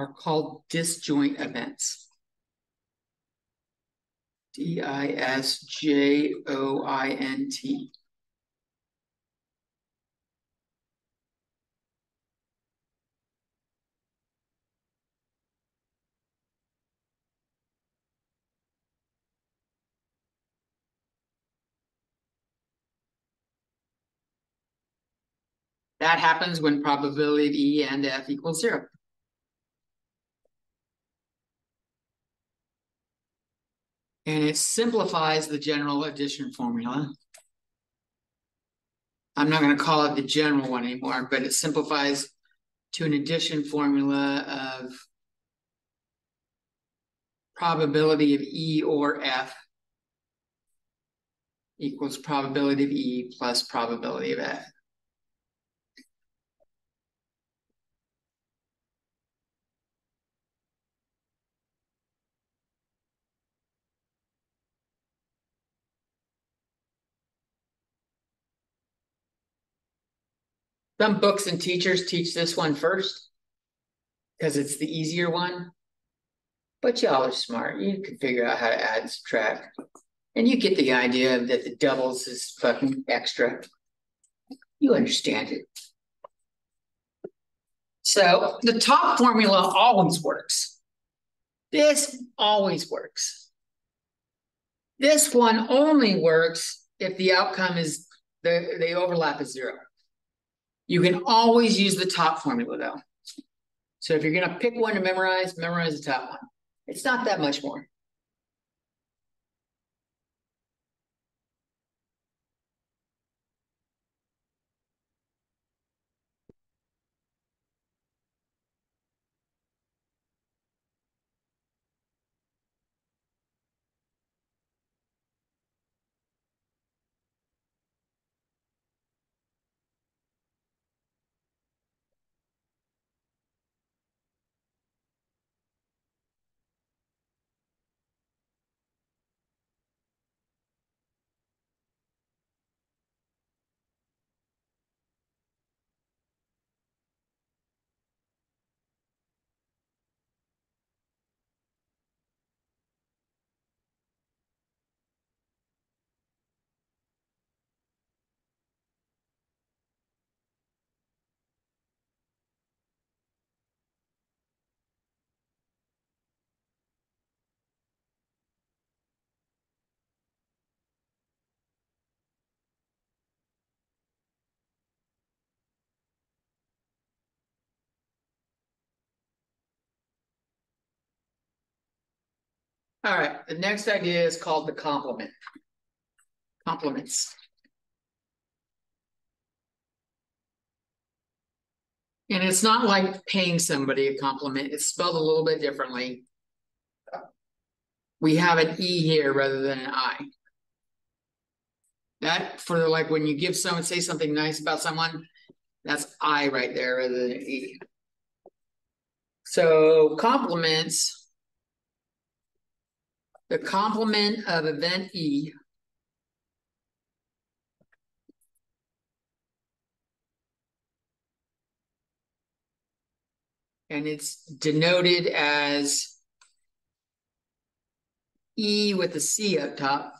Are called disjoint events. D I S J O I N T. That happens when probability of E and F equals zero. And it simplifies the general addition formula. I'm not gonna call it the general one anymore, but it simplifies to an addition formula of probability of E or F equals probability of E plus probability of F. Some books and teachers teach this one first. Because it's the easier one. But y'all are smart. You can figure out how to add and subtract. And you get the idea that the doubles is fucking extra. You understand it. So the top formula always works. This always works. This one only works if the outcome is the, the overlap is zero. You can always use the top formula though. So if you're gonna pick one to memorize, memorize the top one. It's not that much more. All right, the next idea is called the complement. Complements. And it's not like paying somebody a compliment, it's spelled a little bit differently. We have an E here rather than an I. That for like when you give someone, say something nice about someone, that's I right there rather than E. So complements the complement of event E and it's denoted as E with a C up top.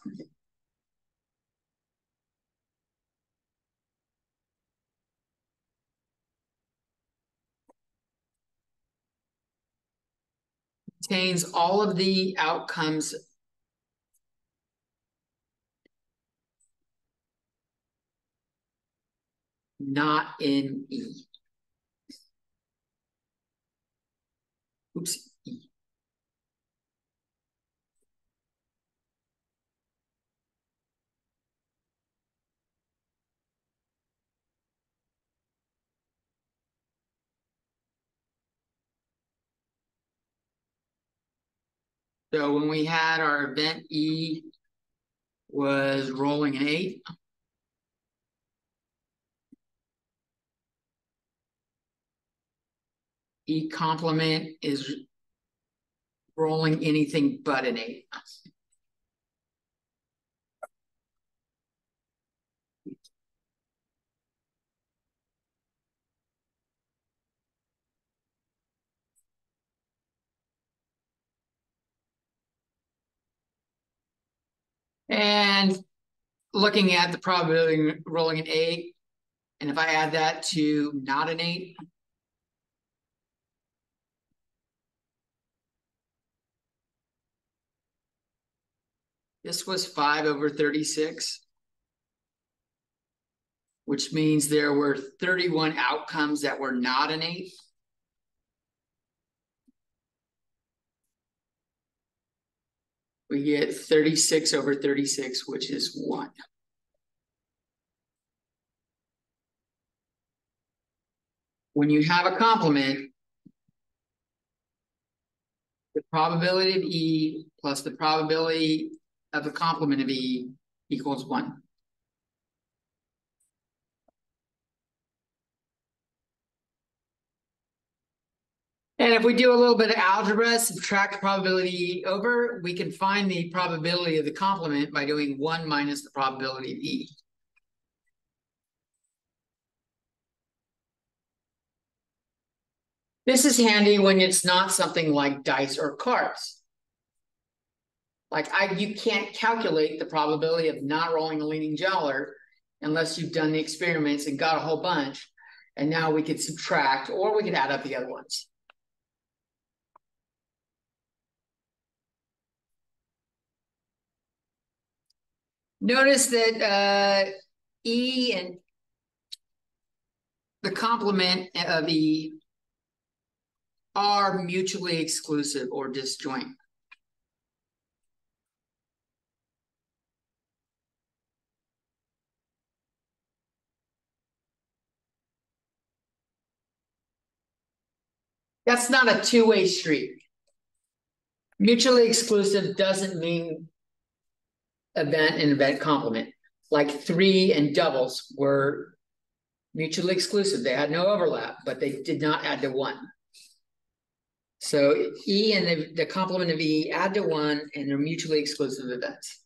Contains all of the outcomes not in E. Oops. So when we had our event E was rolling an eight. E complement is rolling anything but an eight. And looking at the probability rolling an eight, and if I add that to not an eight. This was five over thirty-six. Which means there were thirty-one outcomes that were not an eight. We get thirty-six over thirty-six, which is one. When you have a complement. The probability of E plus the probability of the complement of E equals one. And if we do a little bit of algebra, subtract probability over, we can find the probability of the complement by doing one minus the probability of E. This is handy when it's not something like dice or cards. Like I, you can't calculate the probability of not rolling a leaning jowler unless you've done the experiments and got a whole bunch. And now we could subtract, or we could add up the other ones. Notice that uh, E and the complement of E are mutually exclusive or disjoint. That's not a two-way street. Mutually exclusive doesn't mean event and event complement. Like three and doubles were mutually exclusive. They had no overlap, but they did not add to one. So E and the, the complement of E add to one and they're mutually exclusive events.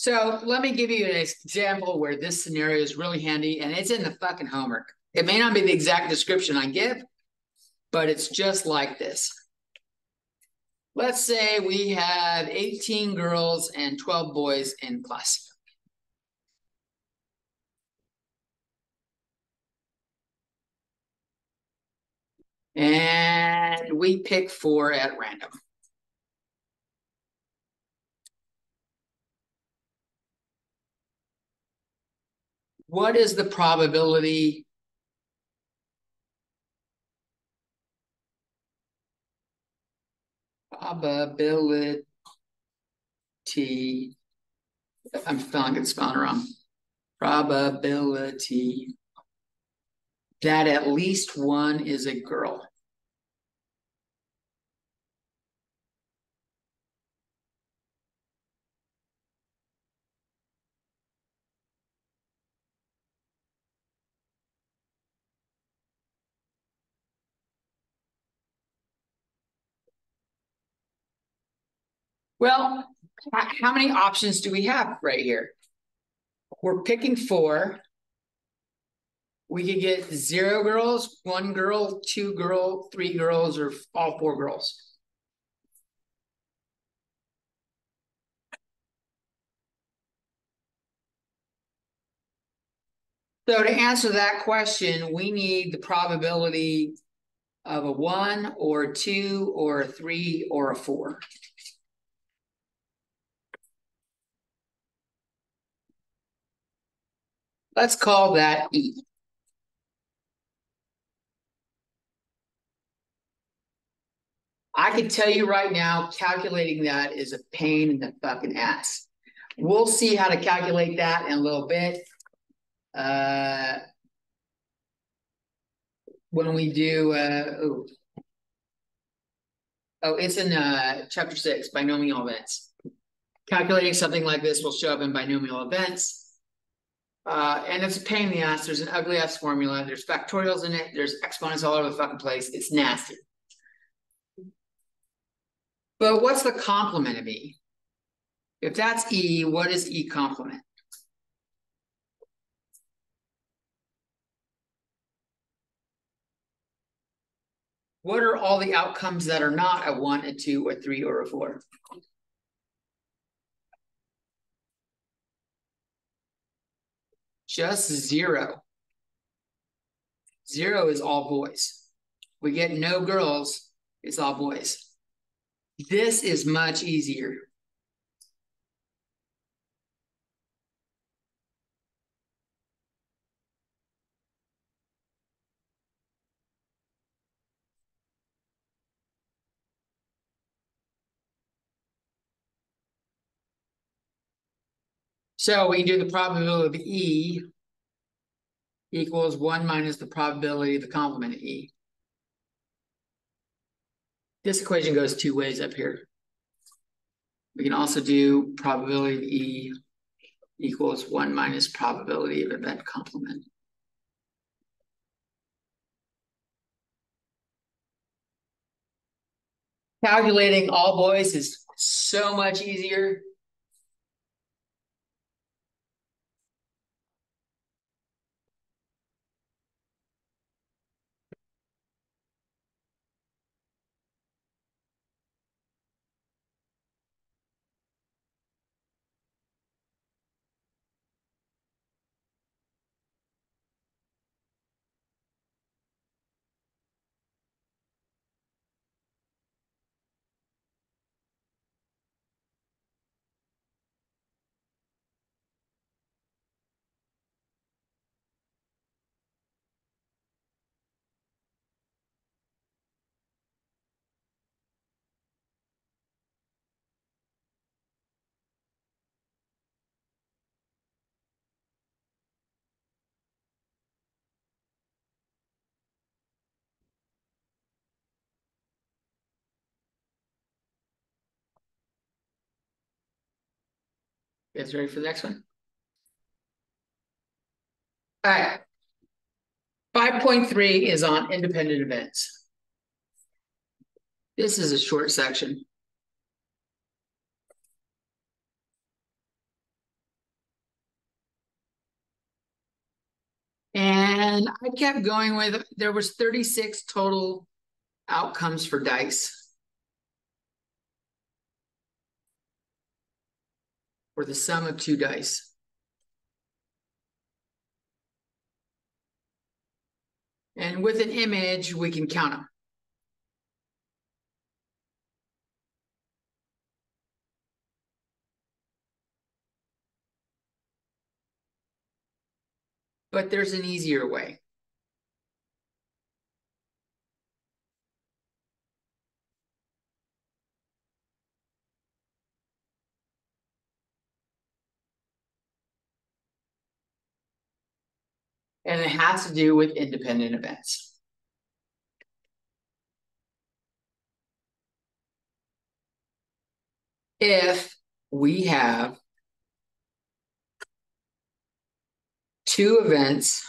So let me give you an example where this scenario is really handy and it's in the fucking homework. It may not be the exact description I give, but it's just like this. Let's say we have 18 girls and 12 boys in class. And we pick four at random. What is the probability probability. I'm spelling it spelling wrong. Probability that at least one is a girl. Well, how many options do we have right here? We're picking four. We could get zero girls, one girl, two girl, three girls, or all four girls. So to answer that question, we need the probability of a one or a two or a three or a four. Let's call that E. I can tell you right now, calculating that is a pain in the fucking ass. We'll see how to calculate that in a little bit. Uh. When we do, uh, oh. Oh, it's in, uh, chapter six, binomial events. Calculating something like this will show up in binomial events. Uh, and it's a pain in the ass. There's an ugly ass formula. There's factorials in it. There's exponents all over the fucking place. It's nasty. But what's the complement of E? If that's E, what is E complement? What are all the outcomes that are not a one, a two, a three, or a four? Just zero. Zero is all boys. We get no girls, it's all boys. This is much easier. So we can do the probability of E equals one minus the probability of the complement of E. This equation goes two ways up here. We can also do probability of E equals one minus probability of event complement. Calculating all boys is so much easier. Guys ready for the next one? All right. Five point three is on independent events. This is a short section. And I kept going with, there was thirty-six total outcomes for dice. Or the sum of two dice. And with an image, we can count them. But there's an easier way. And it has to do with independent events. If we have two events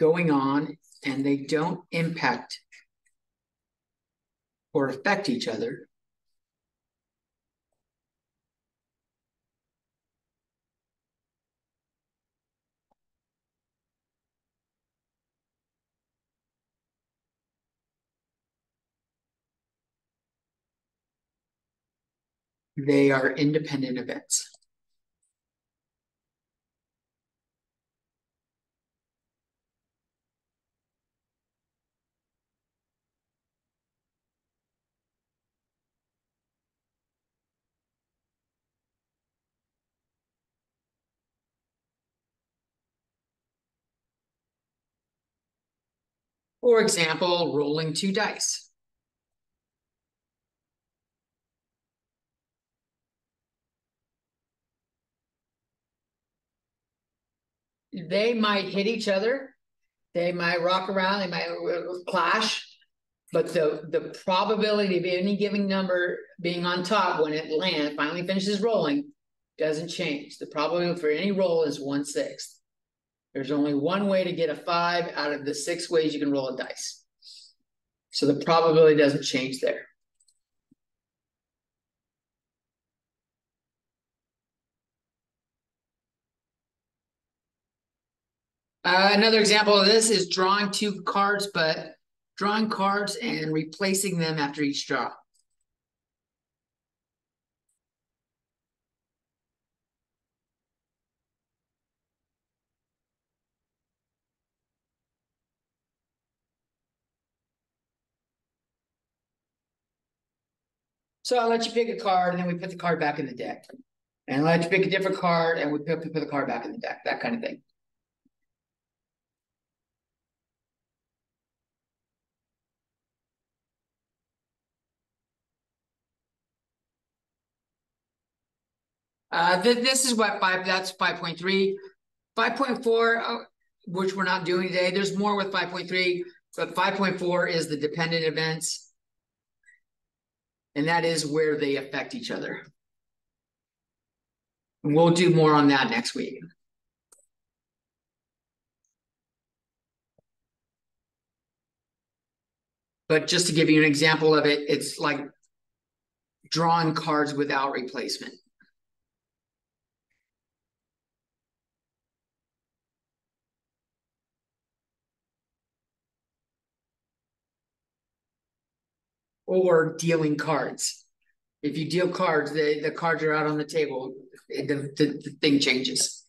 going on and they don't impact or affect each other, They are independent events. For example, rolling two dice. They might hit each other. They might rock around, they might clash. But the, the probability of any given number being on top when it lands, finally finishes rolling, doesn't change. The probability for any roll is one sixth. There's only one way to get a five out of the six ways you can roll a dice. So the probability doesn't change there. Uh, another example of this is drawing two cards, but drawing cards and replacing them after each draw. So I'll let you pick a card and then we put the card back in the deck. And I'll let you pick a different card and we put the card back in the deck, that kind of thing. Uh, th- this is what five, that's five point three. Five point four, uh, which we're not doing today, there's more with five point three, but five point four is the dependent events. And that is where they affect each other. And we'll do more on that next week. But just to give you an example of it, it's like drawing cards without replacement. Or dealing cards. If you deal cards, the, the cards are out on the table, the, the, the thing changes.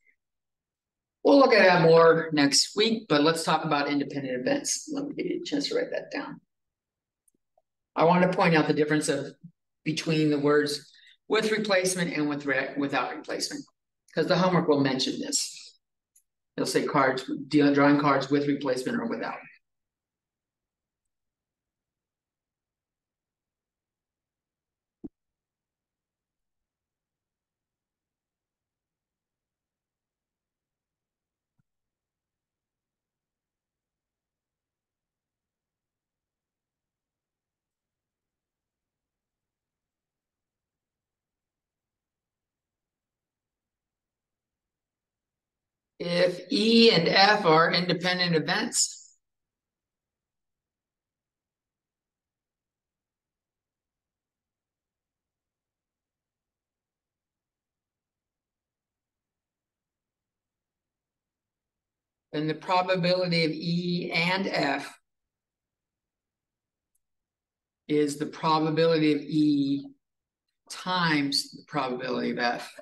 We'll look at that more next week, but let's talk about independent events. Let me give you a chance to write that down. I want to point out the difference of between the words with replacement and with re- without replacement. Because the homework will mention this. It'll say cards, drawing cards with replacement or without. If E and F are independent events. Then the probability of E and F. Is the probability of E times the probability of F.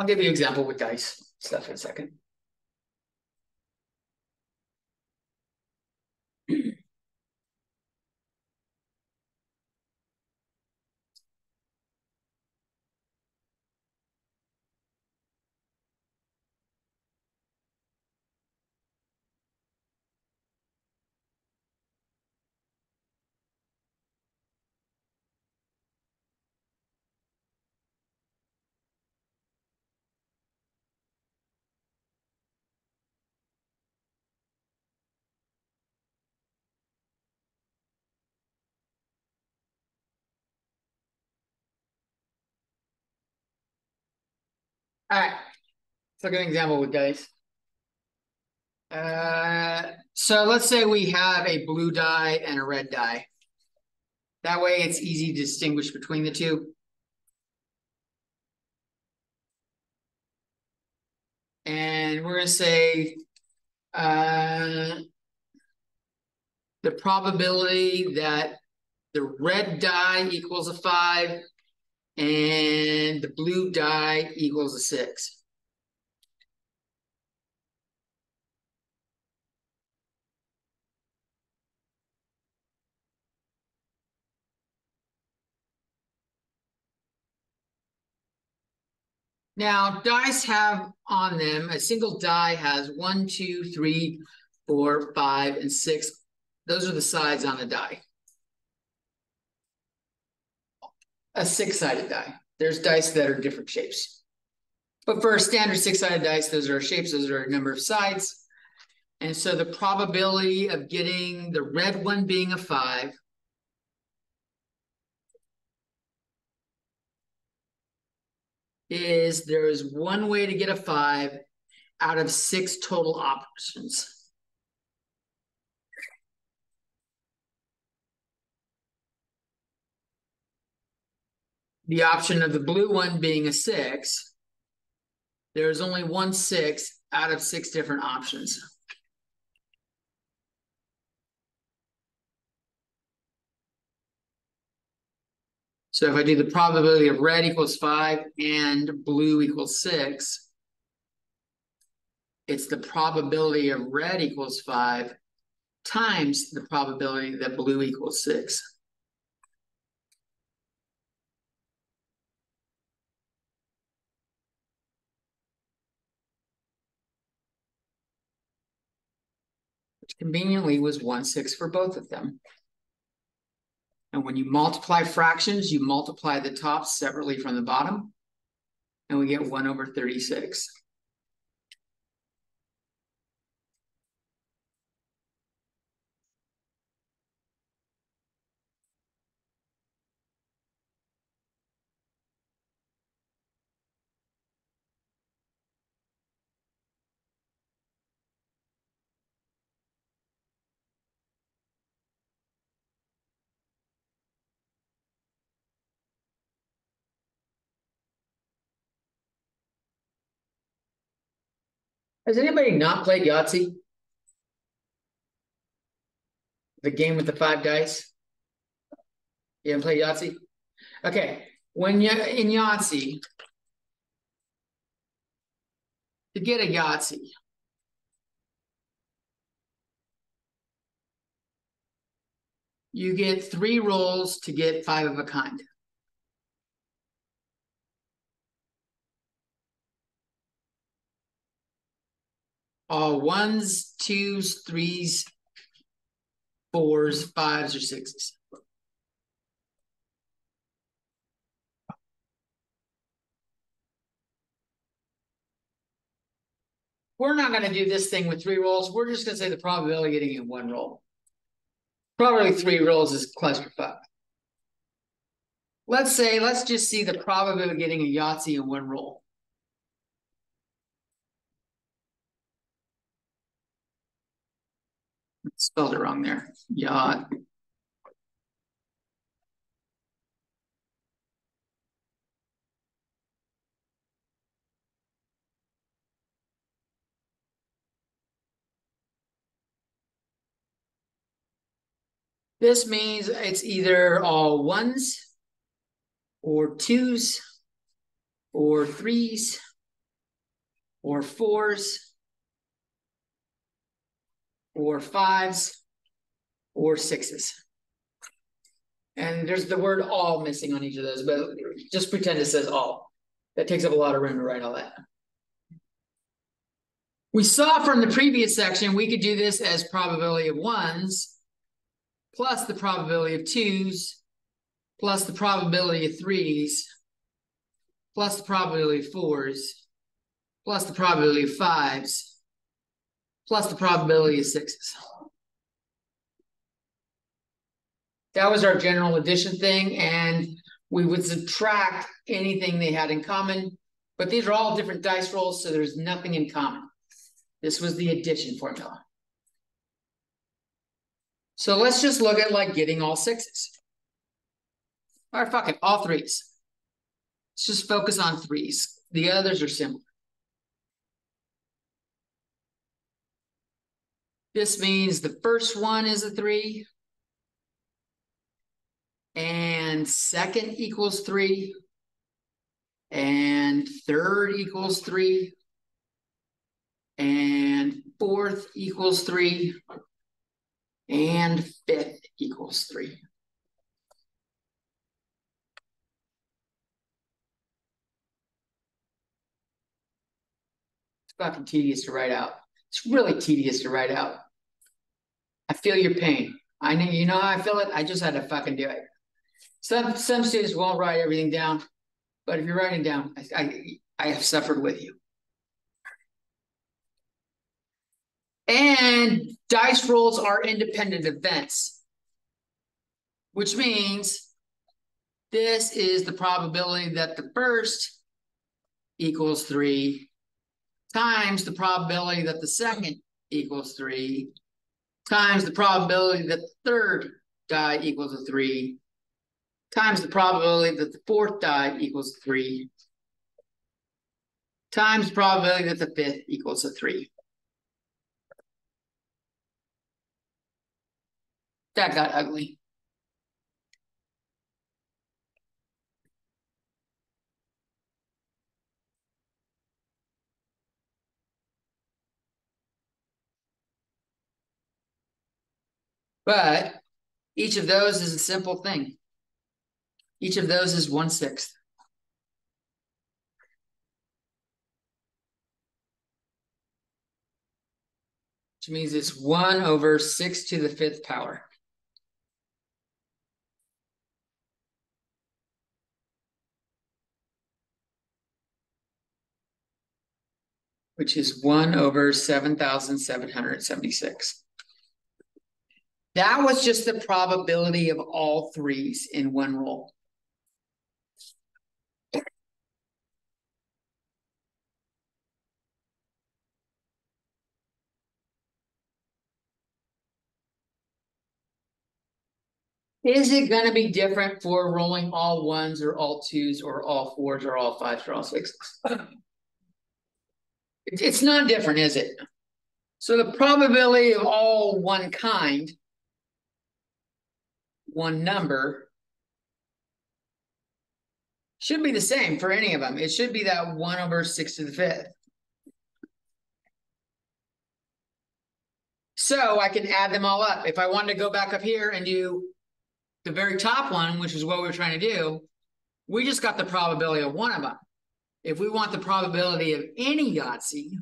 I'll give you an example with dice stuff in a second. Let's look at an example with dice. Uh, so let's say we have a blue die and a red die. That way it's easy to distinguish between the two. And we're gonna say, uh. The probability that the red die equals a five and the blue die equals a six. Now, dice have on them, a single die has one, two, three, four, five, and six. Those are the sides on a die. A six-sided die. There's dice that are different shapes. But for a standard six-sided dice, those are shapes, those are a number of sides. And so the probability of getting the red one being a five is there is one way to get a five out of six total options. The option of the blue one being a six, there's only one six out of six different options. So if I do the probability of red equals five and blue equals six, it's the probability of red equals five times the probability that blue equals six. Conveniently was one six for both of them. And when you multiply fractions, you multiply the tops separately from the bottom. And we get 1 over 36. Has anybody not played Yahtzee? The game with the five dice? You haven't played Yahtzee? Okay, when you in Yahtzee, to get a Yahtzee, you get three rolls to get five of a kind. All ones, twos, threes, fours, fives, or sixes. We're not going to do this thing with three rolls. We're just going to say the probability of getting in one roll. Probably three rolls is clusterfuck. Let's say, let's just see the probability of getting a Yahtzee in one roll. Spelled it wrong there. Yacht. This means it's either all ones or twos or threes or fours or fives or sixes. And there's the word all missing on each of those, but just pretend it says all. That takes up a lot of room to write all that. We saw from the previous section, we could do this as probability of ones plus the probability of twos plus the probability of threes plus the probability of fours plus the probability of fives plus the probability of sixes. That was our general addition thing, and we would subtract anything they had in common, but these are all different dice rolls, so there's nothing in common. This was the addition formula. So let's just look at like getting all sixes. All right, fuck it, all threes. Let's just focus on threes. The others are similar. This means the first one is a three. And second equals three. And third equals three. And fourth equals three. And fifth equals three. It's fucking tedious to write out. It's really tedious to write out. I feel your pain. I know you know how I feel it. I just had to fucking do it. Some some students won't write everything down, but if you're writing down, I I, I have suffered with you. And dice rolls are independent events, which means this is the probability that the first equals three times the probability that the second equals three times the probability that the third die equals a three times the probability that the fourth die equals a three times the probability that the fifth equals a three. That got ugly. But each of those is a simple thing. Each of those is one sixth. Which means it's one over six to the fifth power. Which is one over 7,776. That was just the probability of all threes in one roll. Is it gonna be different for rolling all ones or all twos or all fours or all fives or all sixes? It's not different, is it? So the probability of all one kind one number should be the same for any of them. It should be that one over six to the fifth. So I can add them all up. If I wanted to go back up here and do the very top one, which is what we we're trying to do, we just got the probability of one of them. If we want the probability of any Yahtzee,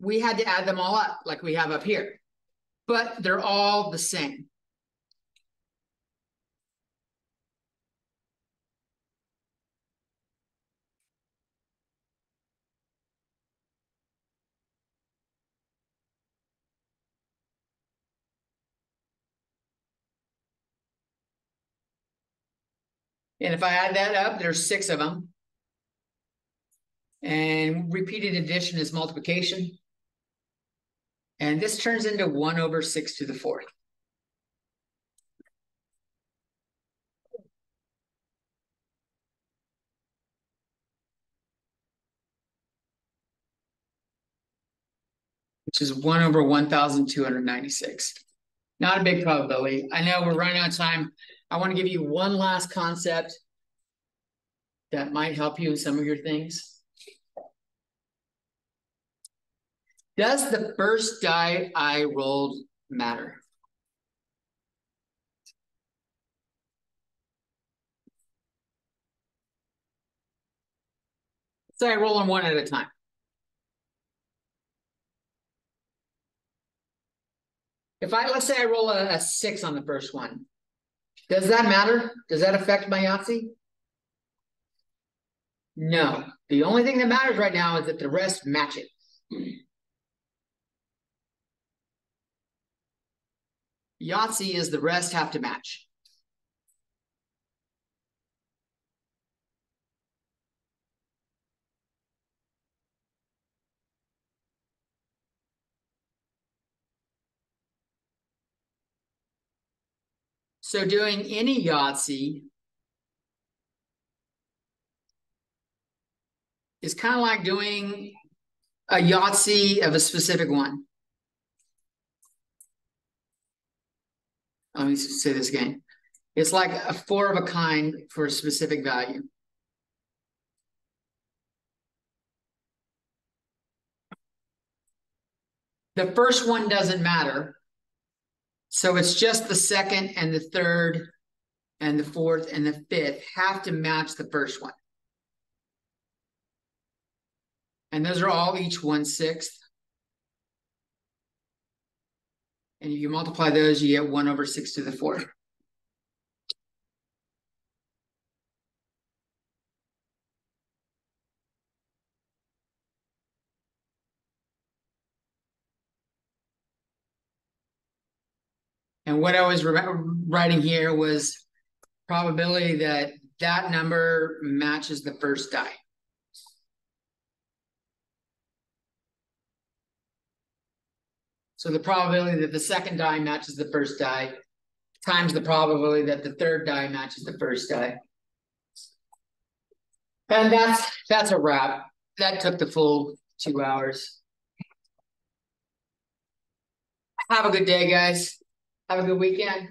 we had to add them all up like we have up here. But they're all the same. And if I add that up, there's six of them. And repeated addition is multiplication. And this turns into one over six to the fourth. Which is one over one thousand two hundred ninety-six. Not a big probability. I know we're running out of time. I want to give you one last concept that might help you in some of your things. Does the first die I rolled matter? Say I roll them one at a time. If I, let's say I roll a, a six on the first one, does that matter? Does that affect my Yahtzee? No, the only thing that matters right now is that the rest match it. Yahtzee is the rest have to match. So doing any Yahtzee is kind of like doing a Yahtzee of a specific one. Let me say this again. It's like a four of a kind for a specific value. The first one doesn't matter. So it's just the second and the third and the fourth and the fifth have to match the first one. And those are all each one sixth. And if you multiply those, you get one over six to the fourth. And what I was writing here was probability that that number matches the first die. So the probability that the second die matches the first die times the probability that the third die matches the first die. And that's, that's a wrap. That took the full two hours. Have a good day, guys. Have a good weekend.